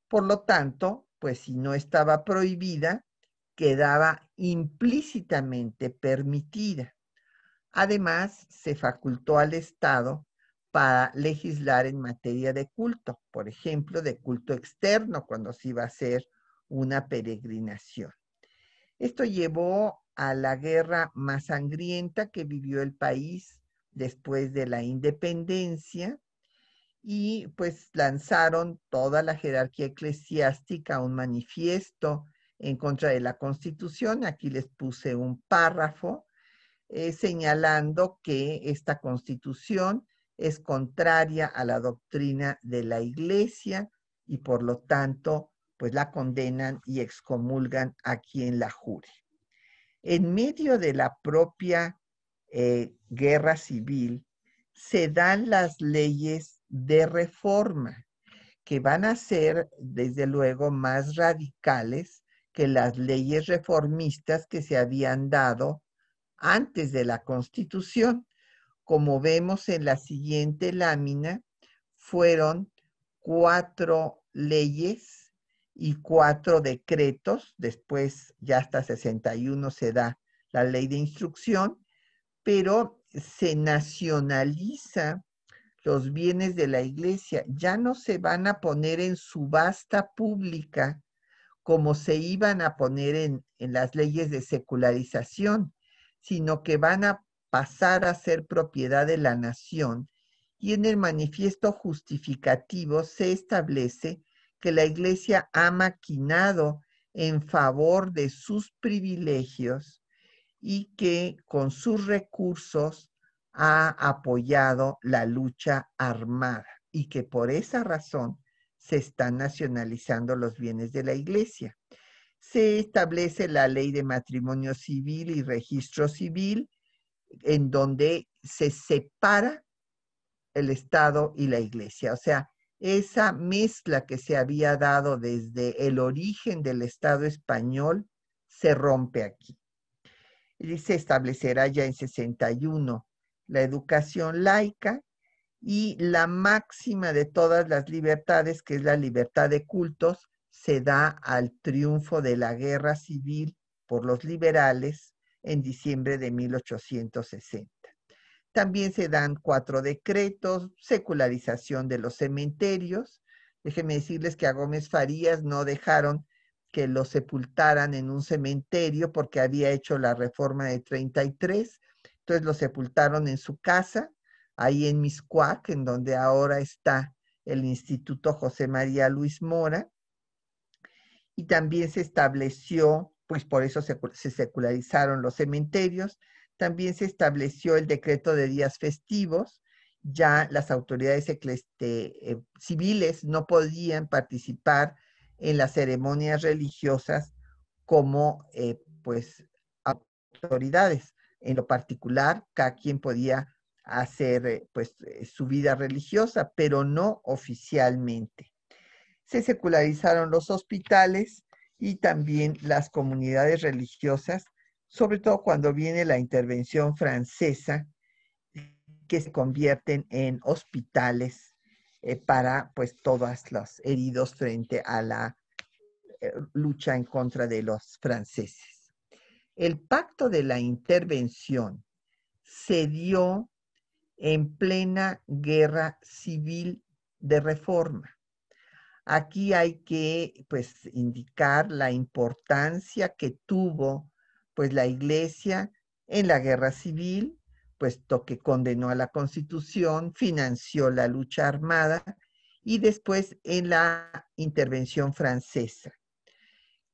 Por lo tanto, pues si no estaba prohibida, quedaba implícitamente permitida. Además, se facultó al Estado para legislar en materia de culto, por ejemplo, de culto externo, cuando se iba a hacer una peregrinación. Esto llevó a la guerra más sangrienta que vivió el país después de la independencia y pues lanzaron toda la jerarquía eclesiástica un manifiesto en contra de la constitución. Aquí les puse un párrafo eh, señalando que esta constitución es contraria a la doctrina de la iglesia y por lo tanto pues la condenan y excomulgan a quien la jure. En medio de la propia eh, guerra civil se dan las leyes de reforma que van a ser desde luego más radicales que las leyes reformistas que se habían dado antes de la Constitución. Como vemos en la siguiente lámina, fueron cuatro leyes y cuatro decretos, después ya hasta 61 se da la ley de instrucción, pero se nacionaliza los bienes de la iglesia, ya no se van a poner en subasta pública como se iban a poner en, en las leyes de secularización, sino que van a pasar a ser propiedad de la nación y en el manifiesto justificativo se establece que la Iglesia ha maquinado en favor de sus privilegios y que con sus recursos ha apoyado la lucha armada y que por esa razón se están nacionalizando los bienes de la Iglesia. Se establece la ley de matrimonio civil y registro civil, en donde se separa el Estado y la Iglesia. O sea, esa mezcla que se había dado desde el origen del Estado español se rompe aquí. Y se establecerá ya en 61 la educación laica y la máxima de todas las libertades, que es la libertad de cultos, se da al triunfo de la guerra civil por los liberales en diciembre de 1860. También se dan cuatro decretos, secularización de los cementerios. Déjenme decirles que a Gómez Farías no dejaron que lo sepultaran en un cementerio porque había hecho la reforma de 33. Entonces lo sepultaron en su casa, ahí en Miscuac, en donde ahora está el Instituto José María Luis Mora. Y también se estableció, pues por eso se, secularizaron los cementerios, también se estableció el decreto de días festivos, ya las autoridades eh, civiles no podían participar en las ceremonias religiosas como eh, pues autoridades. En lo particular, cada quien podía hacer eh, pues su vida religiosa, pero no oficialmente. Se secularizaron los hospitales y también las comunidades religiosas, sobre todo cuando viene la intervención francesa que se convierten en hospitales eh, para pues todos los heridos frente a la eh, lucha en contra de los franceses. El pacto de la intervención se dio en plena guerra civil de reforma. Aquí hay que pues indicar la importancia que tuvo pues la iglesia en la guerra civil puesto que condenó a la Constitución, financió la lucha armada y después en la intervención francesa,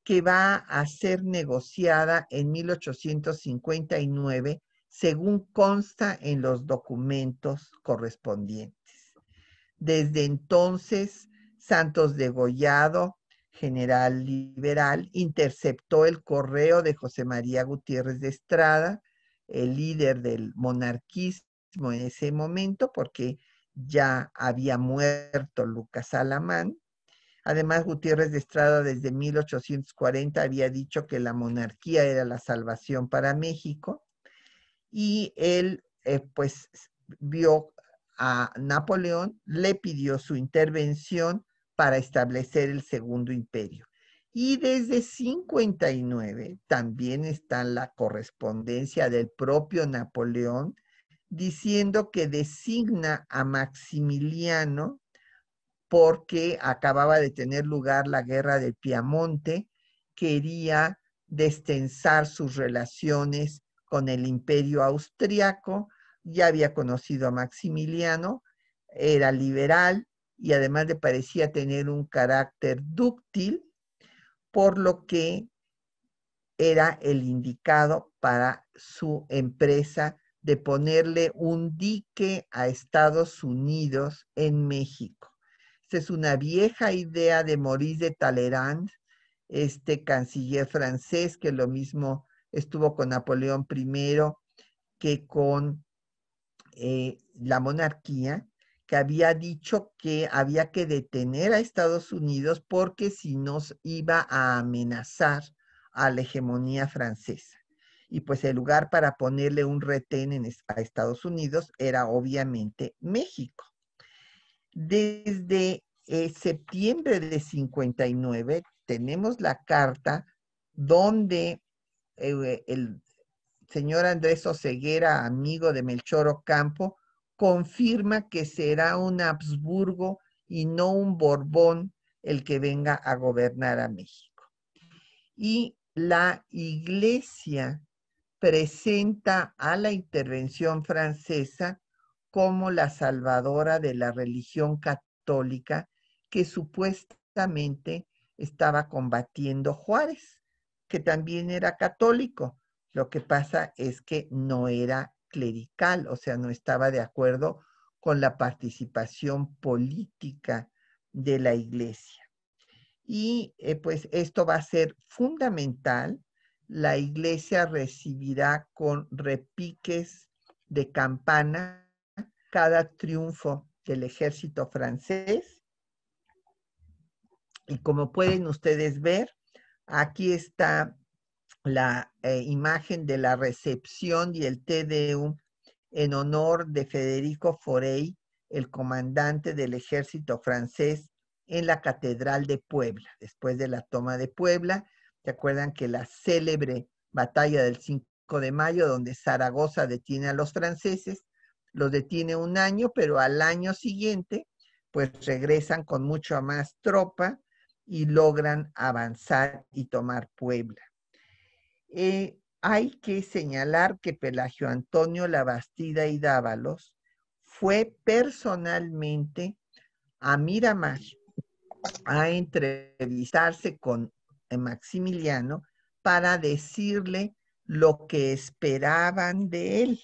que va a ser negociada en 1859, según consta en los documentos correspondientes. Desde entonces, Santos Degollado, general liberal, interceptó el correo de José María Gutiérrez de Estrada, el líder del monarquismo en ese momento, porque ya había muerto Lucas Alamán. Además, Gutiérrez de Estrada desde 1840 había dicho que la monarquía era la salvación para México y él eh, pues vio a Napoleón, le pidió su intervención para establecer el segundo imperio. Y desde 59 también está la correspondencia del propio Napoleón diciendo que designa a Maximiliano porque acababa de tener lugar la guerra del Piamonte, quería destensar sus relaciones con el imperio austriaco, ya había conocido a Maximiliano, era liberal y además le parecía tener un carácter dúctil, por lo que era el indicado para su empresa de ponerle un dique a Estados Unidos en México. Esta es una vieja idea de Maurice de Talleyrand, este canciller francés que lo mismo estuvo con Napoleón I que con eh, la monarquía, que había dicho que había que detener a Estados Unidos porque si nos iba a amenazar a la hegemonía francesa. Y pues el lugar para ponerle un retén a Estados Unidos era obviamente México. Desde eh, septiembre de 59 tenemos la carta donde eh, el señor Andrés Oseguera, amigo de Melchor Ocampo, confirma que será un Habsburgo y no un Borbón el que venga a gobernar a México. Y la iglesia presenta a la intervención francesa como la salvadora de la religión católica que supuestamente estaba combatiendo Juárez, que también era católico. Lo que pasa es que no era clerical, o sea, no estaba de acuerdo con la participación política de la iglesia. Y eh, pues esto va a ser fundamental. La iglesia recibirá con repiques de campana cada triunfo del ejército francés. Y como pueden ustedes ver, aquí está la eh, imagen de la recepción y el TDU en honor de Federico Forey, el comandante del ejército francés en la Catedral de Puebla, después de la toma de Puebla. ¿Se acuerdan que la célebre batalla del 5 de mayo, donde Zaragoza detiene a los franceses, los detiene un año, pero al año siguiente, pues regresan con mucho más tropa y logran avanzar y tomar Puebla. Eh, hay que señalar que Pelagio Antonio Labastida y Dávalos fue personalmente a Miramar a entrevistarse con Maximiliano para decirle lo que esperaban de él.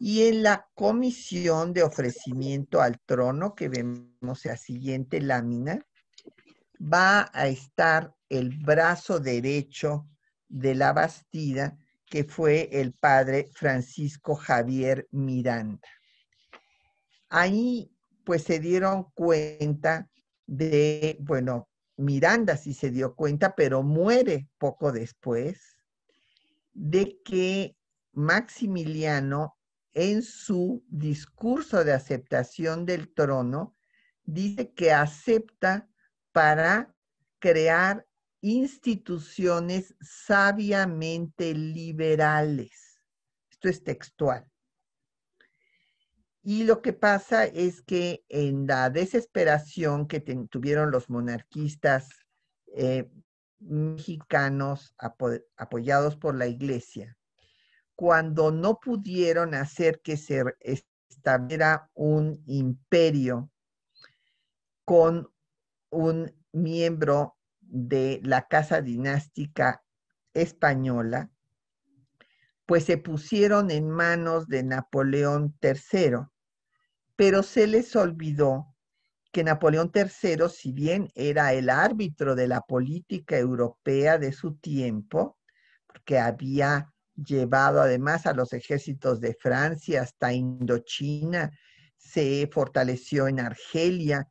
Y en la comisión de ofrecimiento al trono, que vemos la siguiente lámina, va a estar el brazo derecho de la Bastida, que fue el padre Francisco Javier Miranda. Ahí pues se dieron cuenta de, bueno, Miranda sí se dio cuenta, pero muere poco después, de que Maximiliano en su discurso de aceptación del trono dice que acepta para crear instituciones sabiamente liberales. Esto es textual. Y lo que pasa es que en la desesperación que tuvieron los monarquistas eh, mexicanos apoyados por la iglesia, cuando no pudieron hacer que se estableciera un imperio con un miembro de la casa dinástica española, pues se pusieron en manos de Napoleón III pero se les olvidó que Napoleón III, si bien era el árbitro de la política europea de su tiempo, porque había llevado además a los ejércitos de Francia hasta Indochina, se fortaleció en Argelia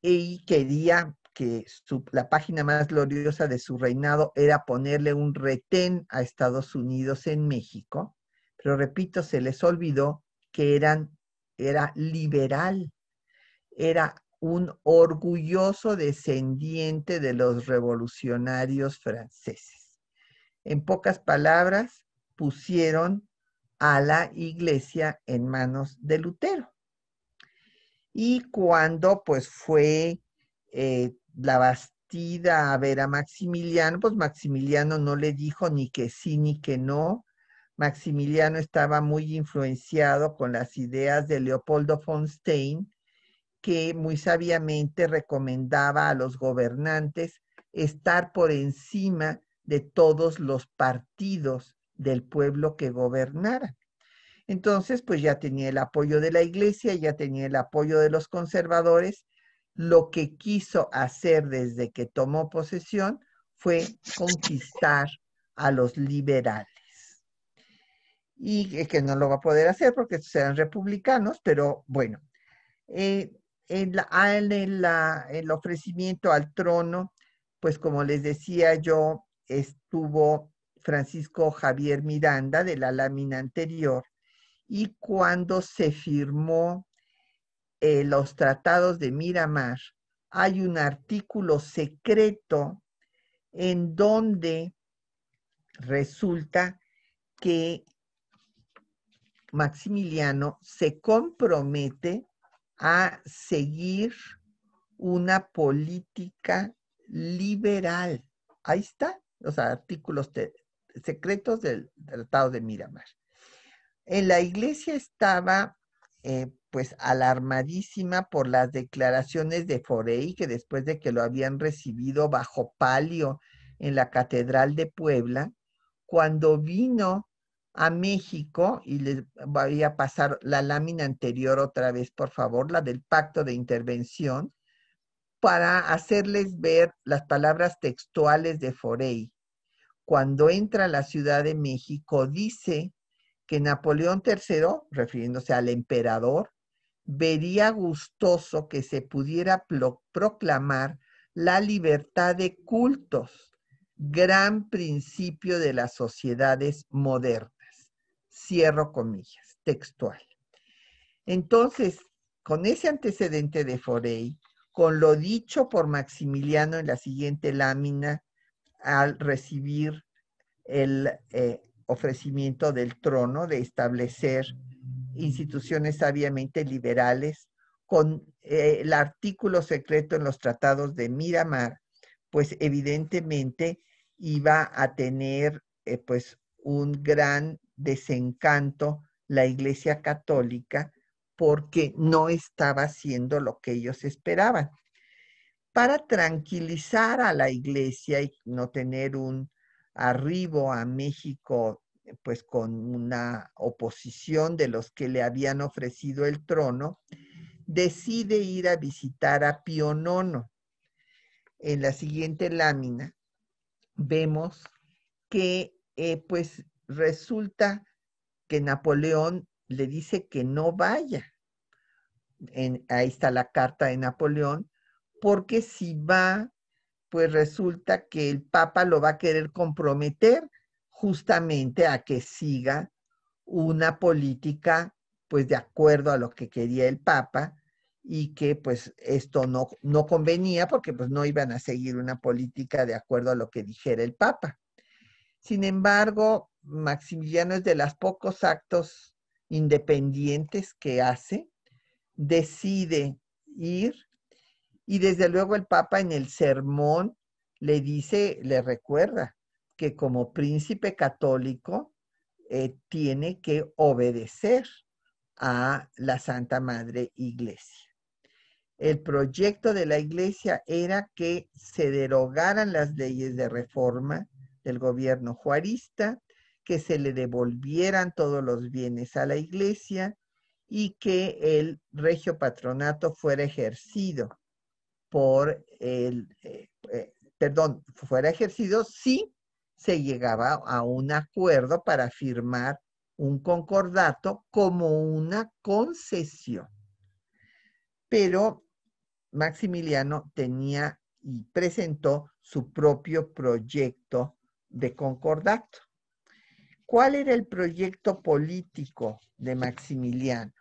y quería que la página más gloriosa de su reinado era ponerle un retén a Estados Unidos en México, pero repito, se les olvidó que eran era liberal, era un orgulloso descendiente de los revolucionarios franceses. En pocas palabras, pusieron a la iglesia en manos de Lutero. Y cuando pues fue eh, la Bastida a ver a Maximiliano, pues Maximiliano no le dijo ni que sí ni que no, Maximiliano estaba muy influenciado con las ideas de Leopoldo von Stein, que muy sabiamente recomendaba a los gobernantes estar por encima de todos los partidos del pueblo que gobernara. Entonces, pues ya tenía el apoyo de la iglesia, ya tenía el apoyo de los conservadores. Lo que quiso hacer desde que tomó posesión fue conquistar a los liberales. Y que no lo va a poder hacer porque serán republicanos, pero bueno, eh, en, el ofrecimiento al trono, pues como les decía yo, estuvo Francisco Javier Miranda de la lámina anterior y cuando se firmó eh, los tratados de Miramar, hay un artículo secreto en donde resulta que Maximiliano se compromete a seguir una política liberal. Ahí está, los artículos secretos del Tratado de Miramar. En la iglesia estaba eh, pues alarmadísima por las declaraciones de Forey, que después de que lo habían recibido bajo palio en la Catedral de Puebla, cuando vino a México, y les voy a pasar la lámina anterior otra vez, por favor, la del pacto de intervención, para hacerles ver las palabras textuales de Forey. Cuando entra a la Ciudad de México, dice que Napoleón III, refiriéndose al emperador, vería gustoso que se pudiera proclamar la libertad de cultos, gran principio de las sociedades modernas. Cierro comillas, textual. Entonces, con ese antecedente de Forey, con lo dicho por Maximiliano en la siguiente lámina, al recibir el eh, ofrecimiento del trono de establecer instituciones sabiamente liberales, con eh, el artículo secreto en los tratados de Miramar, pues evidentemente iba a tener eh, pues un gran desencanto la Iglesia Católica porque no estaba haciendo lo que ellos esperaban. Para tranquilizar a la Iglesia y no tener un arribo a México pues con una oposición de los que le habían ofrecido el trono, decide ir a visitar a Pío IX. En la siguiente lámina vemos que eh, pues resulta que Napoleón le dice que no vaya. ahí está la carta de Napoleón, porque si va, pues resulta que el Papa lo va a querer comprometer justamente a que siga una política pues de acuerdo a lo que quería el Papa y que pues esto no, no convenía porque pues no iban a seguir una política de acuerdo a lo que dijera el Papa. Sin embargo, Maximiliano es de los pocos actos independientes que hace, decide ir y desde luego el Papa en el sermón le dice, le recuerda, que como príncipe católico eh, tiene que obedecer a la Santa Madre Iglesia. El proyecto de la Iglesia era que se derogaran las leyes de reforma del gobierno juarista, que se le devolvieran todos los bienes a la Iglesia y que el regio patronato fuera ejercido por el, eh, eh, perdón, fuera ejercido sí se llegaba a un acuerdo para firmar un concordato como una concesión. Pero Maximiliano tenía y presentó su propio proyecto de concordato. ¿Cuál era el proyecto político de Maximiliano?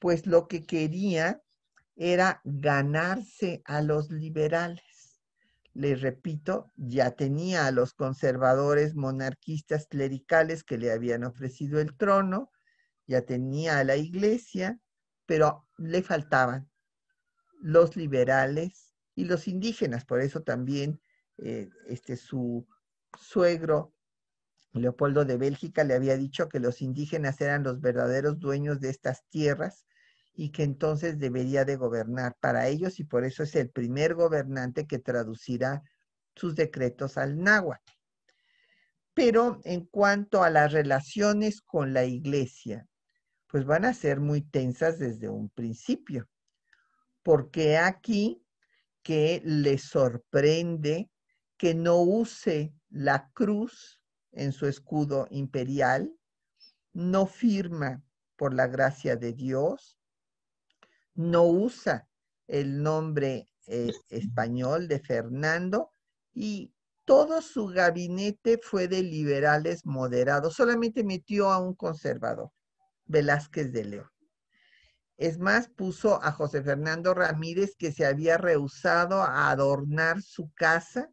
Pues lo que quería era ganarse a los liberales les repito, ya tenía a los conservadores monarquistas clericales que le habían ofrecido el trono, ya tenía a la iglesia, pero le faltaban los liberales y los indígenas. Por eso también eh, este, su suegro, Leopoldo de Bélgica, le había dicho que los indígenas eran los verdaderos dueños de estas tierras y que entonces debería de gobernar para ellos y por eso es el primer gobernante que traducirá sus decretos al náhuatl. Pero en cuanto a las relaciones con la iglesia, pues van a ser muy tensas desde un principio, porque aquí que le sorprende que no use la cruz en su escudo imperial, no firma por la gracia de Dios, no usa el nombre eh, español de Fernando y todo su gabinete fue de liberales moderados, solamente metió a un conservador, Velázquez de León. Es más, puso a José Fernando Ramírez que se había rehusado a adornar su casa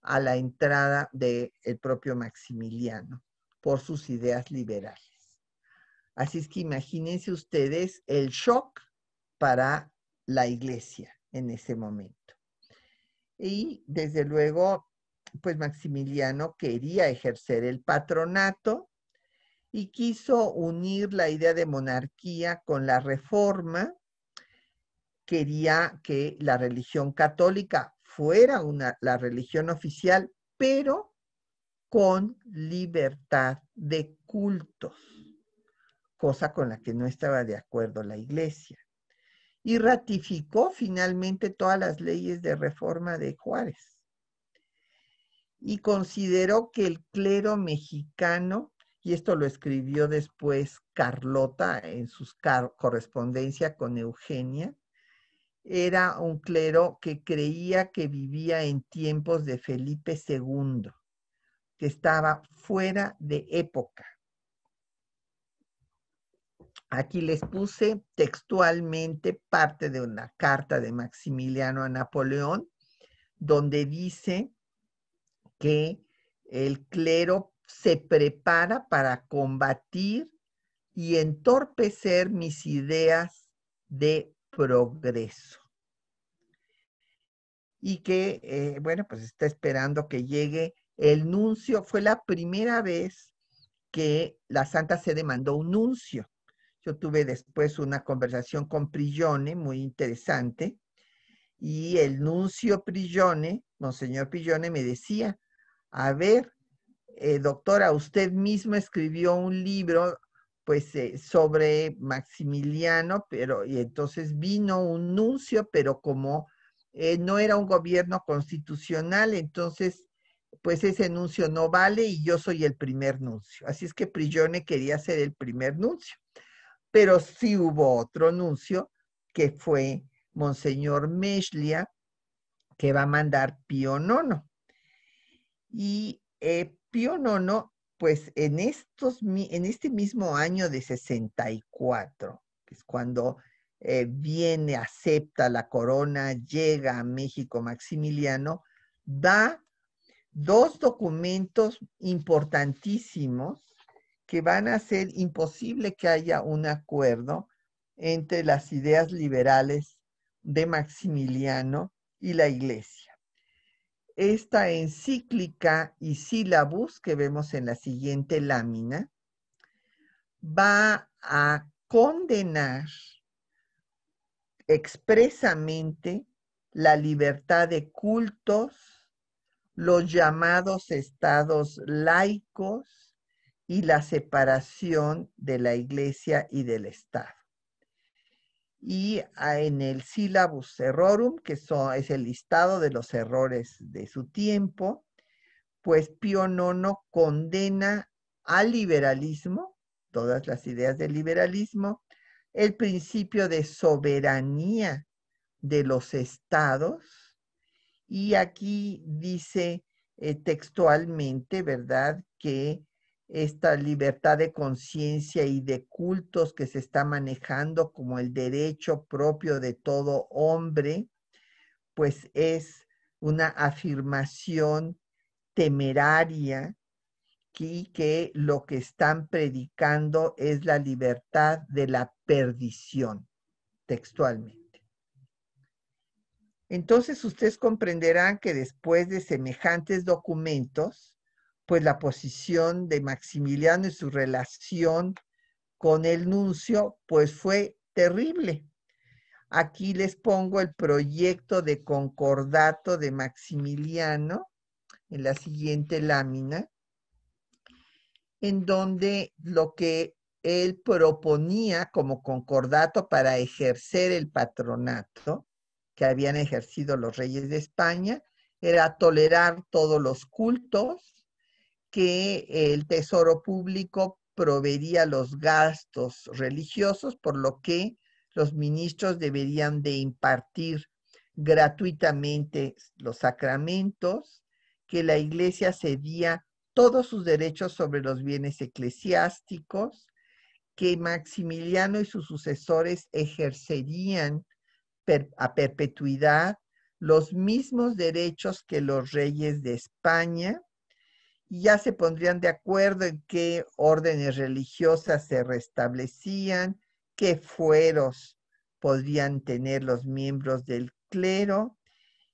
a la entrada del propio Maximiliano por sus ideas liberales. Así es que imagínense ustedes el shock para la iglesia en ese momento. Y desde luego, pues Maximiliano quería ejercer el patronato y quiso unir la idea de monarquía con la reforma. Quería que la religión católica fuera una, la religión oficial, pero con libertad de cultos, cosa con la que no estaba de acuerdo la iglesia y ratificó finalmente todas las leyes de reforma de Juárez. Y consideró que el clero mexicano, y esto lo escribió después Carlota en su correspondencia con Eugenia, era un clero que creía que vivía en tiempos de Felipe II, que estaba fuera de época Aquí les puse textualmente parte de una carta de Maximiliano a Napoleón, donde dice que el clero se prepara para combatir y entorpecer mis ideas de progreso. Y que, eh, bueno, pues está esperando que llegue el nuncio. Fue la primera vez que la Santa Sede mandó un nuncio. Yo tuve después una conversación con Prigione, muy interesante, y el nuncio Prigione, Monseñor Prigione, me decía, a ver, eh, doctora, usted mismo escribió un libro pues eh, sobre Maximiliano, pero y entonces vino un nuncio, pero como eh, no era un gobierno constitucional, entonces pues ese nuncio no vale y yo soy el primer nuncio. Así es que Prigione quería ser el primer nuncio. Pero sí hubo otro nuncio que fue Monseñor Meshlia, que va a mandar Pío IX. Y eh, Pío IX, pues en, estos, en este mismo año de 64, que es cuando eh, viene, acepta la corona, llega a México Maximiliano, da dos documentos importantísimos que van a hacer imposible que haya un acuerdo entre las ideas liberales de Maximiliano y la Iglesia. Esta encíclica y sílabus que vemos en la siguiente lámina va a condenar expresamente la libertad de cultos, los llamados estados laicos y la separación de la iglesia y del Estado. Y en el syllabus errorum, que es el listado de los errores de su tiempo, pues Pío IX condena al liberalismo, todas las ideas del liberalismo, el principio de soberanía de los estados, y aquí dice eh, textualmente, ¿verdad?, que esta libertad de conciencia y de cultos que se está manejando como el derecho propio de todo hombre, pues es una afirmación temeraria y que lo que están predicando es la libertad de la perdición, textualmente. Entonces ustedes comprenderán que después de semejantes documentos, pues la posición de Maximiliano y su relación con el nuncio, pues fue terrible. Aquí les pongo el proyecto de concordato de Maximiliano en la siguiente lámina, en donde lo que él proponía como concordato para ejercer el patronato que habían ejercido los reyes de España era tolerar todos los cultos, que el Tesoro Público proveería los gastos religiosos, por lo que los ministros deberían de impartir gratuitamente los sacramentos, que la iglesia cedía todos sus derechos sobre los bienes eclesiásticos, que Maximiliano y sus sucesores ejercerían a perpetuidad los mismos derechos que los reyes de España, ya se pondrían de acuerdo en qué órdenes religiosas se restablecían, qué fueros podrían tener los miembros del clero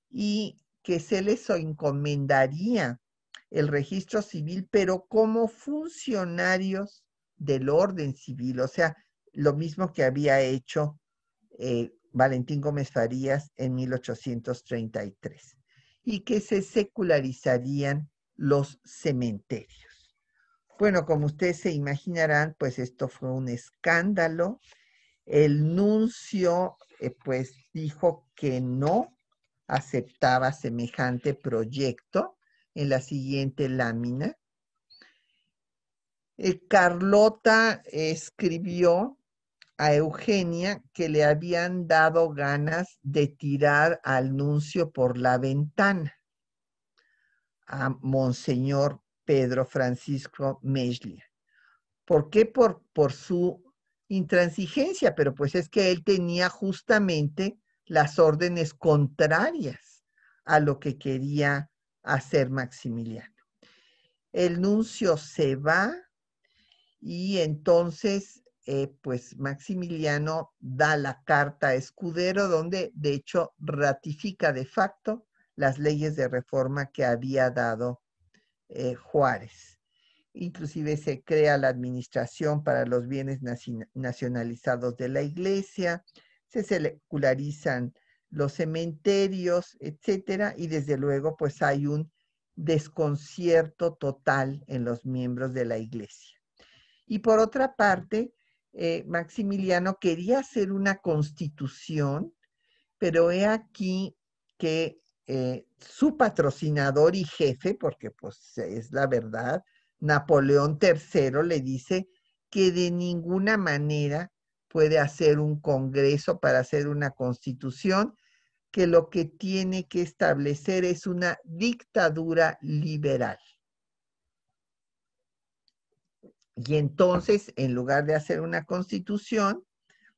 y que se les encomendaría el registro civil, pero como funcionarios del orden civil, o sea, lo mismo que había hecho eh, Valentín Gómez Farías en 1833, y que se secularizarían los cementerios. Bueno, como ustedes se imaginarán, pues esto fue un escándalo. El nuncio, eh, pues, dijo que no aceptaba semejante proyecto en la siguiente lámina. Eh, Carlota escribió a Eugenia que le habían dado ganas de tirar al nuncio por la ventana a Monseñor Pedro Francisco Meslia. ¿Por qué? Por, por su intransigencia, pero pues es que él tenía justamente las órdenes contrarias a lo que quería hacer Maximiliano. El nuncio se va y entonces eh, pues Maximiliano da la carta a Escudero, donde de hecho ratifica de facto las leyes de reforma que había dado eh, Juárez. Inclusive se crea la administración para los bienes nacionalizados de la iglesia, se secularizan los cementerios, etcétera, y desde luego pues hay un desconcierto total en los miembros de la iglesia. Y por otra parte, eh, Maximiliano quería hacer una constitución, pero he aquí que eh, su patrocinador y jefe, porque pues es la verdad, Napoleón III le dice que de ninguna manera puede hacer un congreso para hacer una constitución, que lo que tiene que establecer es una dictadura liberal. Y entonces, en lugar de hacer una constitución,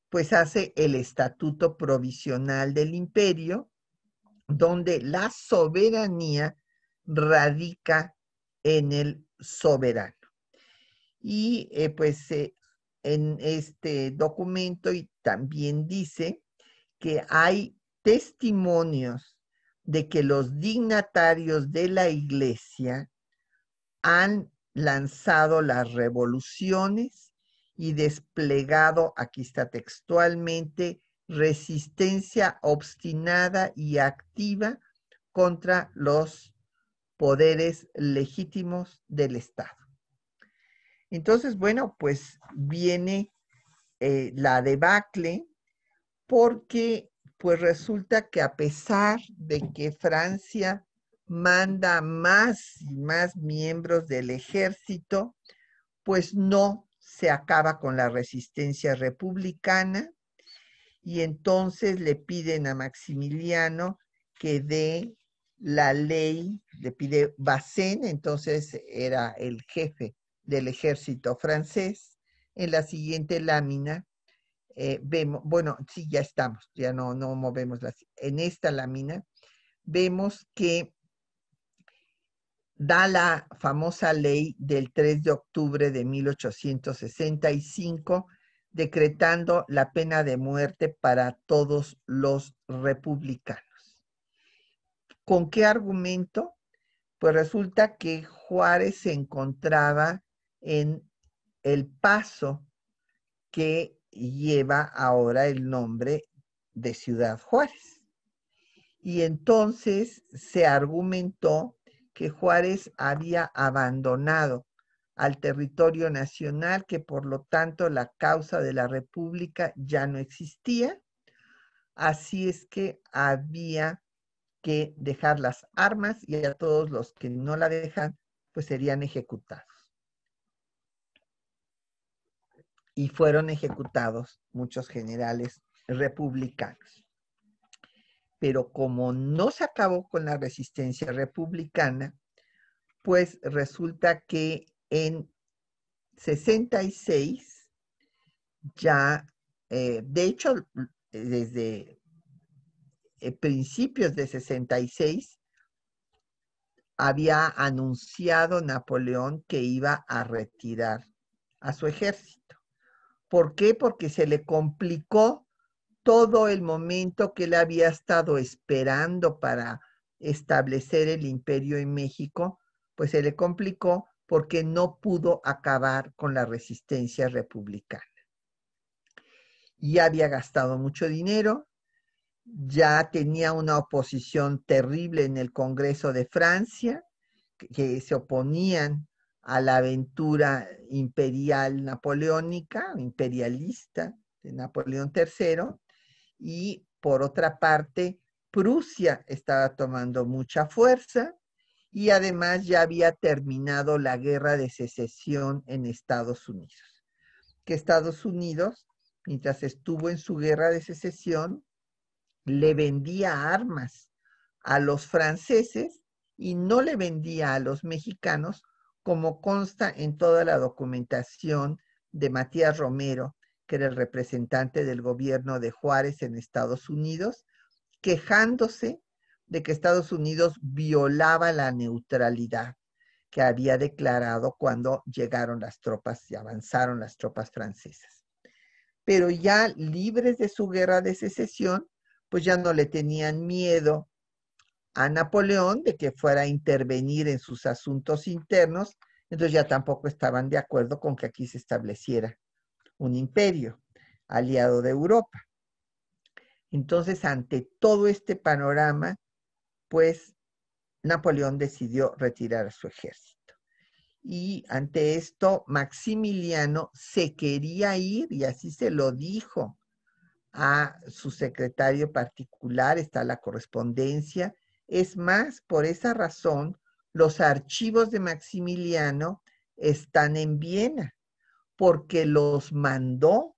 pues hace el estatuto provisional del imperio, donde la soberanía radica en el soberano. Y eh, pues eh, en este documento y también dice que hay testimonios de que los dignatarios de la iglesia han lanzado las revoluciones y desplegado, aquí está textualmente, resistencia obstinada y activa contra los poderes legítimos del Estado. Entonces, bueno, pues viene eh, la debacle porque pues resulta que a pesar de que Francia manda más y más miembros del ejército, pues no se acaba con la resistencia republicana y entonces le piden a Maximiliano que dé la ley, le pide Basen, entonces era el jefe del ejército francés. En la siguiente lámina eh, vemos, bueno, sí, ya estamos, ya no, no movemos las. En esta lámina vemos que da la famosa ley del 3 de octubre de 1865, decretando la pena de muerte para todos los republicanos. ¿Con qué argumento? Pues resulta que Juárez se encontraba en el paso que lleva ahora el nombre de Ciudad Juárez. Y entonces se argumentó que Juárez había abandonado al territorio nacional, que por lo tanto la causa de la República ya no existía. Así es que había que dejar las armas y a todos los que no la dejan, pues serían ejecutados. Y fueron ejecutados muchos generales republicanos pero como no se acabó con la resistencia republicana, pues resulta que en 66 ya, eh, de hecho, desde eh, principios de 66, había anunciado Napoleón que iba a retirar a su ejército. ¿Por qué? Porque se le complicó todo el momento que él había estado esperando para establecer el imperio en México, pues se le complicó porque no pudo acabar con la resistencia republicana. Ya había gastado mucho dinero, ya tenía una oposición terrible en el Congreso de Francia, que se oponían a la aventura imperial napoleónica, imperialista de Napoleón III, y por otra parte, Prusia estaba tomando mucha fuerza y además ya había terminado la guerra de secesión en Estados Unidos. Que Estados Unidos, mientras estuvo en su guerra de secesión, le vendía armas a los franceses y no le vendía a los mexicanos, como consta en toda la documentación de Matías Romero que era el representante del gobierno de Juárez en Estados Unidos, quejándose de que Estados Unidos violaba la neutralidad que había declarado cuando llegaron las tropas y avanzaron las tropas francesas. pero ya libres de su guerra de secesión, pues ya no le tenían miedo a Napoleón de que fuera a intervenir en sus asuntos internos, entonces ya tampoco estaban de acuerdo con que aquí se estableciera un imperio aliado de Europa. Entonces, ante todo este panorama, pues Napoleón decidió retirar a su ejército. Y ante esto, Maximiliano se quería ir, y así se lo dijo a su secretario particular, está la correspondencia. Es más, por esa razón, los archivos de Maximiliano están en Viena, porque los mandó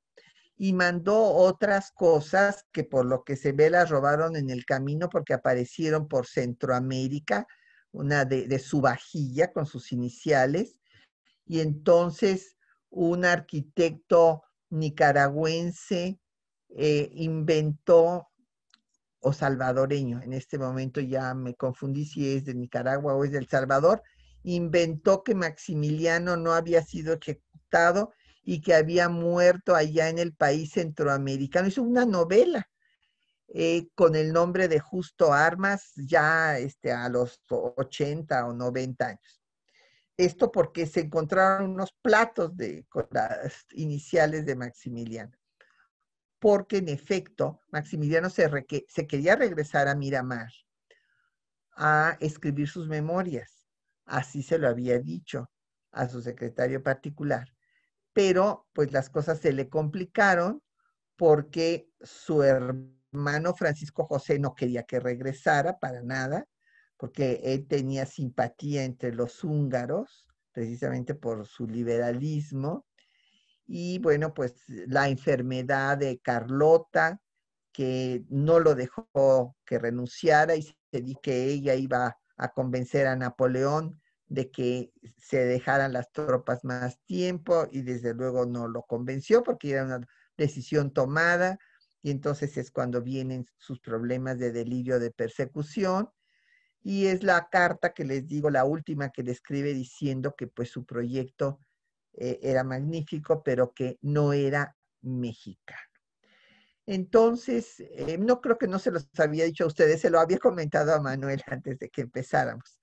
y mandó otras cosas que por lo que se ve las robaron en el camino porque aparecieron por Centroamérica, una de, su vajilla con sus iniciales, y entonces un arquitecto nicaragüense eh, inventó, o salvadoreño, en este momento ya me confundí si es de Nicaragua o es de El Salvador, inventó que Maximiliano no había sido ejecutado y que había muerto allá en el país centroamericano. Hizo una novela eh, con el nombre de Justo Armas ya este, a los 80 o 90 años. Esto porque se encontraron unos platos de, con las iniciales de Maximiliano. Porque en efecto, Maximiliano se, se quería regresar a Miramar a escribir sus memorias. Así se lo había dicho a su secretario particular. Pero pues las cosas se le complicaron porque su hermano Francisco José no quería que regresara para nada, porque él tenía simpatía entre los húngaros, precisamente por su liberalismo. Y bueno, pues la enfermedad de Carlota, que no lo dejó que renunciara y se dijo que ella iba a convencer a Napoleón de que se dejaran las tropas más tiempo y desde luego no lo convenció porque era una decisión tomada y entonces es cuando vienen sus problemas de delirio de persecución. Y es la carta que les digo, la última que le escribe diciendo que pues su proyecto eh, era magnífico, pero que no era mexicano. Entonces, eh, no creo que no se los había dicho a ustedes, se lo había comentado a Manuel antes de que empezáramos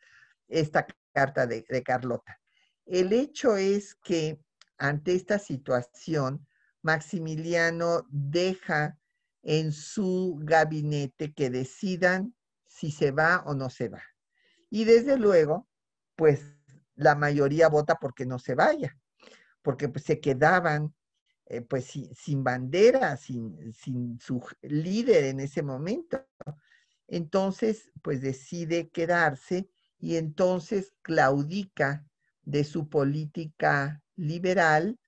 esta carta de Carlota. El hecho es que ante esta situación, Maximiliano deja en su gabinete que decidan si se va o no se va. Y desde luego, pues la mayoría vota porque no se vaya, porque pues, se quedaban eh, pues sin, bandera, sin, sin su líder en ese momento. Entonces, pues decide quedarse y entonces claudica de su política liberal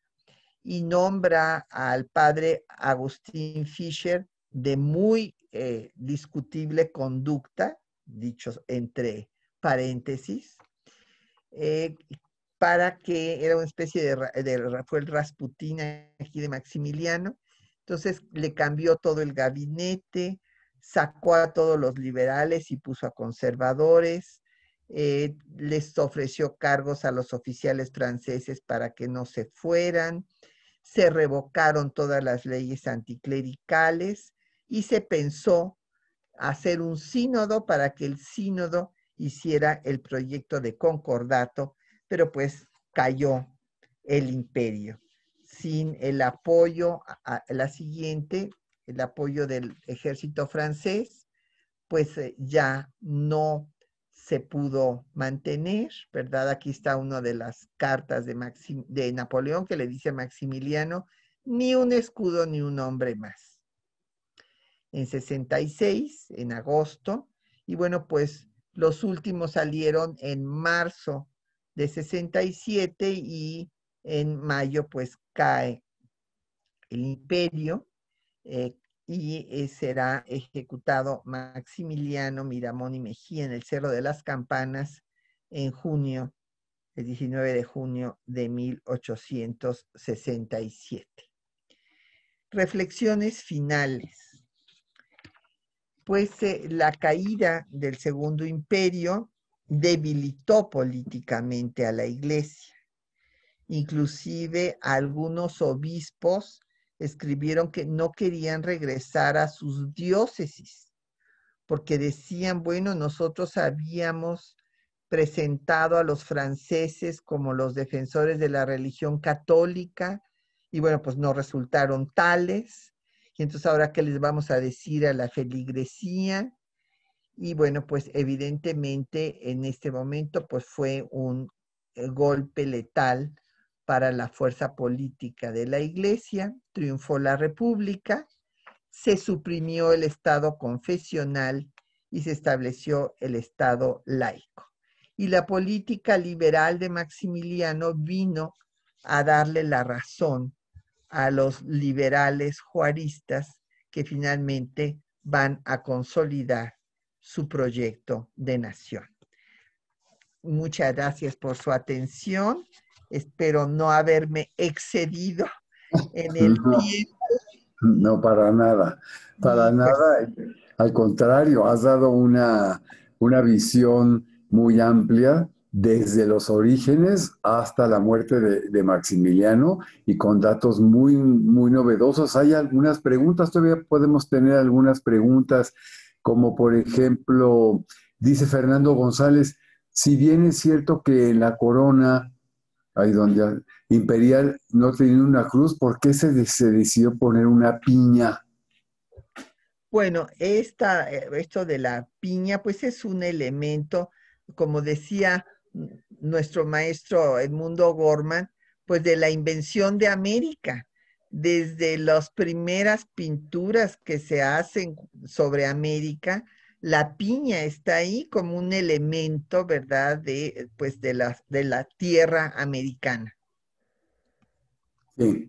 y nombra al padre Agustín Fischer de muy eh, discutible conducta, dicho entre paréntesis, eh, para que era una especie de, de, fue el Rasputín aquí de Maximiliano. Entonces le cambió todo el gabinete, sacó a todos los liberales y puso a conservadores, eh, les ofreció cargos a los oficiales franceses para que no se fueran, se revocaron todas las leyes anticlericales y se pensó hacer un sínodo para que el sínodo hiciera el proyecto de concordato, pero pues cayó el imperio. Sin el apoyo, a la siguiente, el apoyo del ejército francés, pues eh, ya no se pudo mantener, ¿verdad? Aquí está una de las cartas de, Napoleón que le dice a Maximiliano, ni un escudo ni un hombre más. En 66, en agosto, y bueno, pues los últimos salieron en marzo de 67 y en mayo pues cae el imperio eh, y eh, será ejecutado Maximiliano Miramón y Mejía en el Cerro de las Campanas en junio, el 19 de junio de 1867. Reflexiones finales. Pues eh, la caída del Segundo Imperio debilitó políticamente a la Iglesia. Inclusive algunos obispos escribieron que no querían regresar a sus diócesis, porque decían, bueno, nosotros habíamos presentado a los franceses como los defensores de la religión católica y bueno, pues no resultaron tales. Y entonces ahora, ¿qué les vamos a decir a la feligresía? Y bueno, pues evidentemente en este momento pues fue un eh, golpe letal para la fuerza política de la iglesia, triunfó la república, se suprimió el Estado confesional y se estableció el Estado laico. Y la política liberal de Maximiliano vino a darle la razón a los liberales juaristas que finalmente van a consolidar su proyecto de nación. Muchas gracias por su atención. Espero no haberme excedido en el tiempo. No, para nada, para pues nada. Al contrario, has dado una, una visión muy amplia desde los orígenes hasta la muerte de, de, Maximiliano y con datos muy, muy novedosos. Hay algunas preguntas, todavía podemos tener algunas preguntas, como por ejemplo, dice Fernando González, si bien es cierto que en la corona, ahí donde imperial no tenía una cruz, ¿por qué se, decidió poner una piña? Bueno, esta, eh, esto de la piña, pues es un elemento, como decía nuestro maestro Edmundo Gorman, pues de la invención de América. Desde las primeras pinturas que se hacen sobre América, la piña está ahí como un elemento, ¿verdad?, de, pues de, la, de la tierra americana. Sí.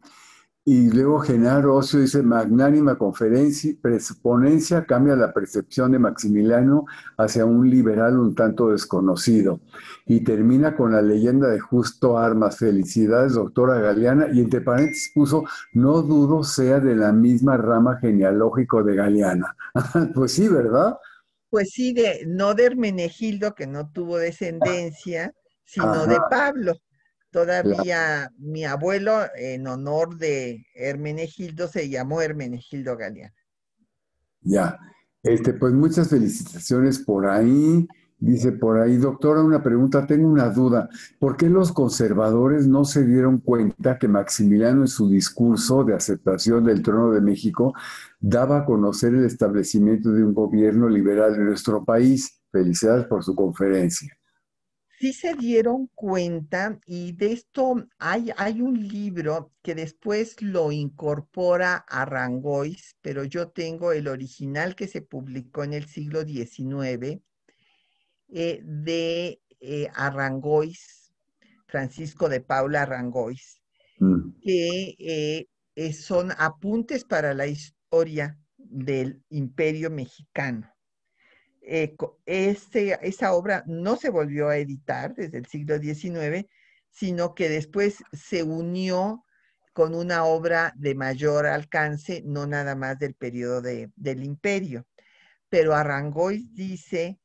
Y luego Genaro Ocio dice, magnánima conferencia, ponencia cambia la percepción de Maximiliano hacia un liberal un tanto desconocido. Y termina con la leyenda de Justo Armas. Felicidades, doctora Galeana. Y entre paréntesis puso, no dudo sea de la misma rama genealógico de Galeana. pues sí, ¿verdad? Pues sí, de, no de Hermenegildo, que no tuvo descendencia, sino de Pablo. Todavía mi abuelo, en honor de Hermenegildo, se llamó Hermenegildo Galeana. Ya, este, pues muchas felicitaciones por ahí. Dice por ahí, doctora, una pregunta, tengo una duda. ¿Por qué los conservadores no se dieron cuenta que Maximiliano en su discurso de aceptación del trono de México daba a conocer el establecimiento de un gobierno liberal en nuestro país? Felicidades por su conferencia. Sí se dieron cuenta y de esto hay, hay un libro que después lo incorpora a Rangois, pero yo tengo el original que se publicó en el siglo XIX eh, de eh, Arrangois, Francisco de Paula Arrangois, mm. que eh, son apuntes para la historia del imperio mexicano. Este, esa obra no se volvió a editar desde el siglo XIX, sino que después se unió con una obra de mayor alcance, no nada más del periodo del imperio. Pero Arrangois dice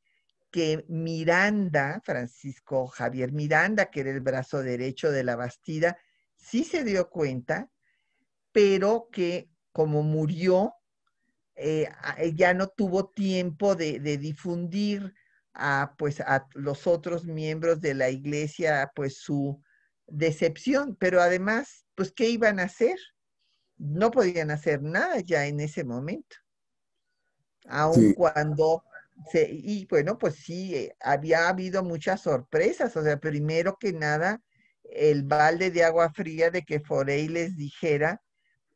que Miranda, Francisco Javier Miranda, que era el brazo derecho de la Bastida, sí se dio cuenta, pero que como murió, eh, eh, ya no tuvo tiempo de, difundir a, pues, a los otros miembros de la iglesia pues su decepción, pero además, pues, ¿qué iban a hacer? No podían hacer nada ya en ese momento. Aun cuando y bueno, pues sí, eh, había habido muchas sorpresas. O sea, primero que nada, el balde de agua fría de que Forey les dijera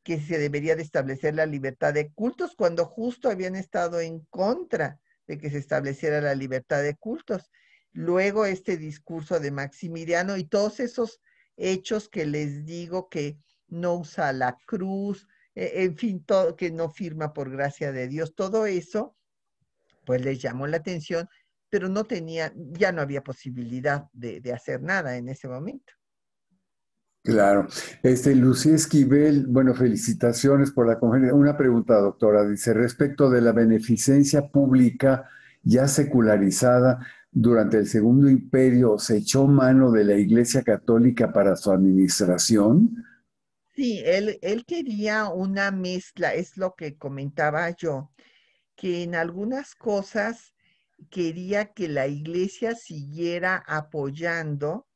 que se debería de establecer la libertad de cultos cuando justo habían estado en contra de que se estableciera la libertad de cultos. Luego este discurso de Maximiliano y todos esos hechos que les digo que no usa la cruz, e, en fin, todo, que no firma por gracia de Dios, todo eso pues les llamó la atención, pero no tenía, ya no había posibilidad de, hacer nada en ese momento. Claro. Este, Lucía Esquivel, bueno, felicitaciones por la conferencia. Una pregunta, doctora. Dice, respecto de la beneficencia pública ya secularizada durante el Segundo Imperio, ¿se echó mano de la Iglesia Católica para su administración? Sí, él, él quería una mezcla, es lo que comentaba yo, que en algunas cosas quería que la iglesia siguiera apoyando,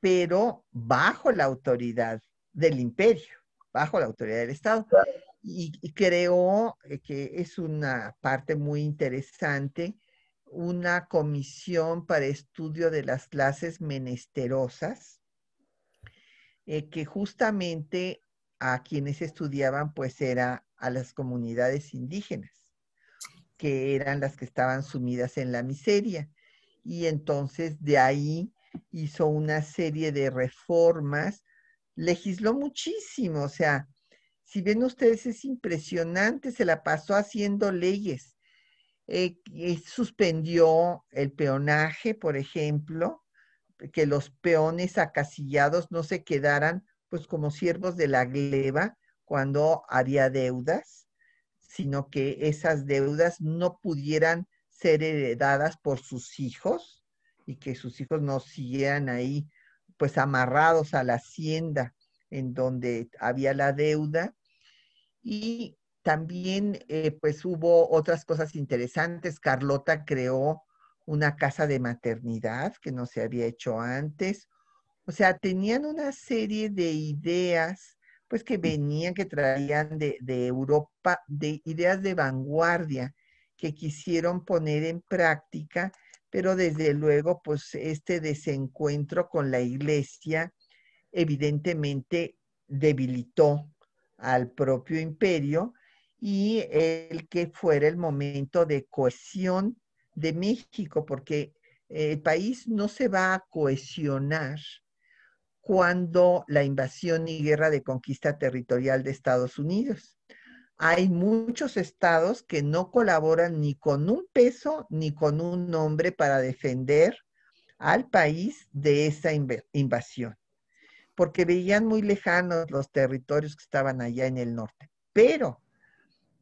pero bajo la autoridad del imperio, bajo la autoridad del Estado. Y, y creó, eh, que es una parte muy interesante, una comisión para estudio de las clases menesterosas, eh, que justamente a quienes estudiaban pues era a las comunidades indígenas, que eran las que estaban sumidas en la miseria. Y entonces de ahí hizo una serie de reformas, legisló muchísimo, o sea, si ven ustedes es impresionante, se la pasó haciendo leyes. Eh, suspendió el peonaje, por ejemplo, que los peones acasillados no se quedaran pues como siervos de la gleba cuando había deudas, sino que esas deudas no pudieran ser heredadas por sus hijos y que sus hijos no siguieran ahí pues amarrados a la hacienda en donde había la deuda. Y también eh, pues hubo otras cosas interesantes. Carlota creó una casa de maternidad que no se había hecho antes. O sea, tenían una serie de ideas, pues que venían, que traían de, Europa, de ideas de vanguardia que quisieron poner en práctica, pero desde luego, pues este desencuentro con la iglesia evidentemente debilitó al propio imperio y el que fuera el momento de cohesión de México, porque el país no se va a cohesionar cuando la invasión y guerra de conquista territorial de Estados Unidos. Hay muchos estados que no colaboran ni con un peso ni con un nombre para defender al país de esa invasión, porque veían muy lejanos los territorios que estaban allá en el norte. Pero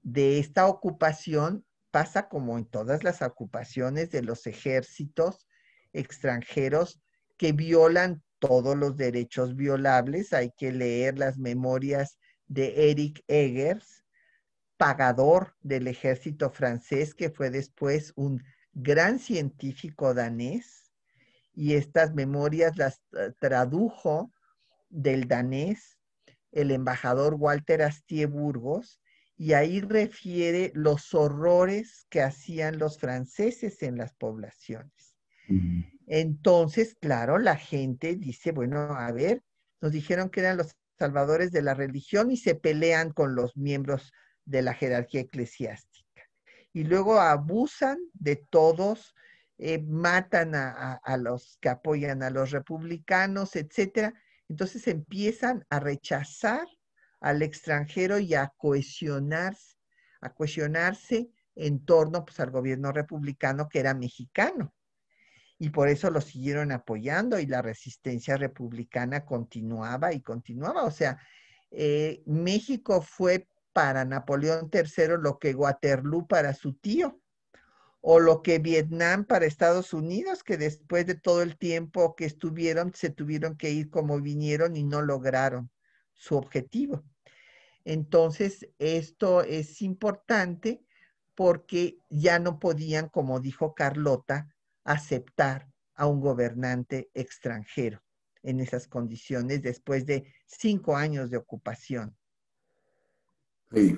de esta ocupación pasa como en todas las ocupaciones de los ejércitos extranjeros que violan todos los derechos violables. Hay que leer las memorias de Eric Eggers, pagador del ejército francés, que fue después un gran científico danés, y estas memorias las tradujo del danés el embajador Walter Astier Burgos, y ahí refiere los horrores que hacían los franceses en las poblaciones. Entonces, claro, la gente dice, bueno, a ver, nos dijeron que eran los salvadores de la religión y se pelean con los miembros de la jerarquía eclesiástica. Y luego abusan de todos, eh, matan a, a, los que apoyan a los republicanos, etcétera. Entonces empiezan a rechazar al extranjero y a cohesionarse, a cohesionarse en torno pues, al gobierno republicano que era mexicano. Y por eso lo siguieron apoyando y la resistencia republicana continuaba y continuaba. O sea, eh, México fue para Napoleón III lo que Waterloo para su tío, o lo que Vietnam para Estados Unidos, que después de todo el tiempo que estuvieron, se tuvieron que ir como vinieron y no lograron su objetivo. Entonces, esto es importante porque ya no podían, como dijo Carlota, aceptar a un gobernante extranjero en esas condiciones después de cinco años de ocupación. Sí.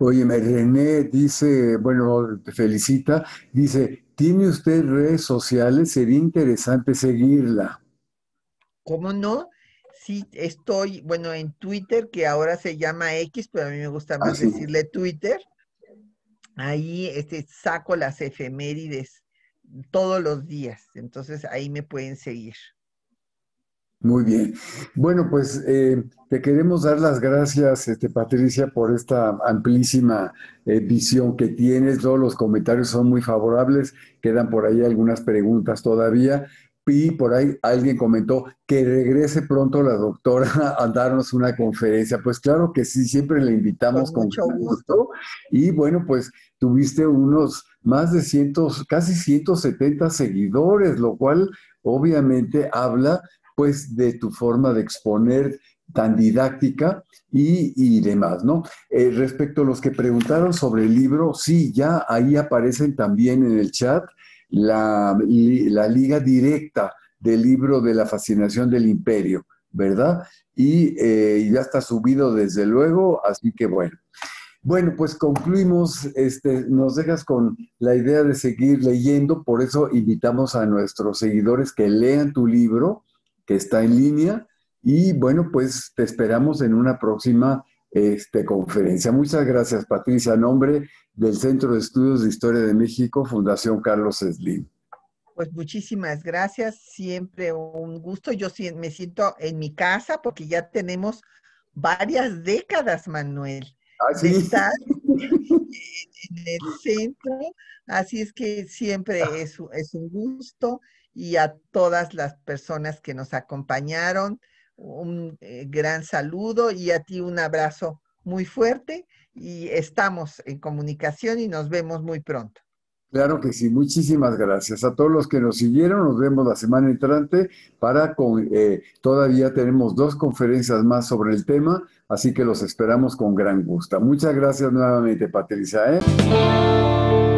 Oye, René dice, bueno, te felicita, dice, ¿tiene usted redes sociales? Sería interesante seguirla. ¿Cómo no? sí estoy, bueno, en Twitter, que ahora se llama X, pero a mí me gusta más ah, decirle Twitter. Ahí este, saco las efemérides todos los días, entonces ahí me pueden seguir. Muy bien. Bueno, pues eh, te queremos dar las gracias, este, Patricia, por esta amplísima eh, visión que tienes. Todos los comentarios son muy favorables. Quedan por ahí algunas preguntas todavía. Y por ahí alguien comentó que regrese pronto la doctora a darnos una conferencia. Pues claro que sí, siempre le invitamos con, mucho gusto. Y bueno, pues tuviste unos más de cientos, casi 170 seguidores, lo cual obviamente habla pues de tu forma de exponer tan didáctica y, demás, ¿no? Eh, respecto a los que preguntaron sobre el libro, sí, ya ahí aparecen también en el chat la, la liga directa del libro de la fascinación del imperio, ¿verdad? Y eh, ya está subido desde luego, así que bueno. Bueno, pues concluimos, este, nos dejas con la idea de seguir leyendo, por eso invitamos a nuestros seguidores que lean tu libro, que está en línea, y bueno, pues te esperamos en una próxima este, conferencia. Muchas gracias, Patricia, a nombre del Centro de Estudios de Historia de México, Fundación Carlos Slim. Pues muchísimas gracias, siempre un gusto. Yo me siento en mi casa porque ya tenemos varias décadas, Manuel. Ah, de estar en el centro. Así es que siempre es, es un gusto y a todas las personas que nos acompañaron, un eh, gran saludo y a ti un abrazo muy fuerte y estamos en comunicación y nos vemos muy pronto. Claro que sí, muchísimas gracias a todos los que nos siguieron. Nos vemos la semana entrante para con, eh, todavía tenemos dos conferencias más sobre el tema, así que los esperamos con gran gusto. Muchas gracias nuevamente, Patricia. ¿eh?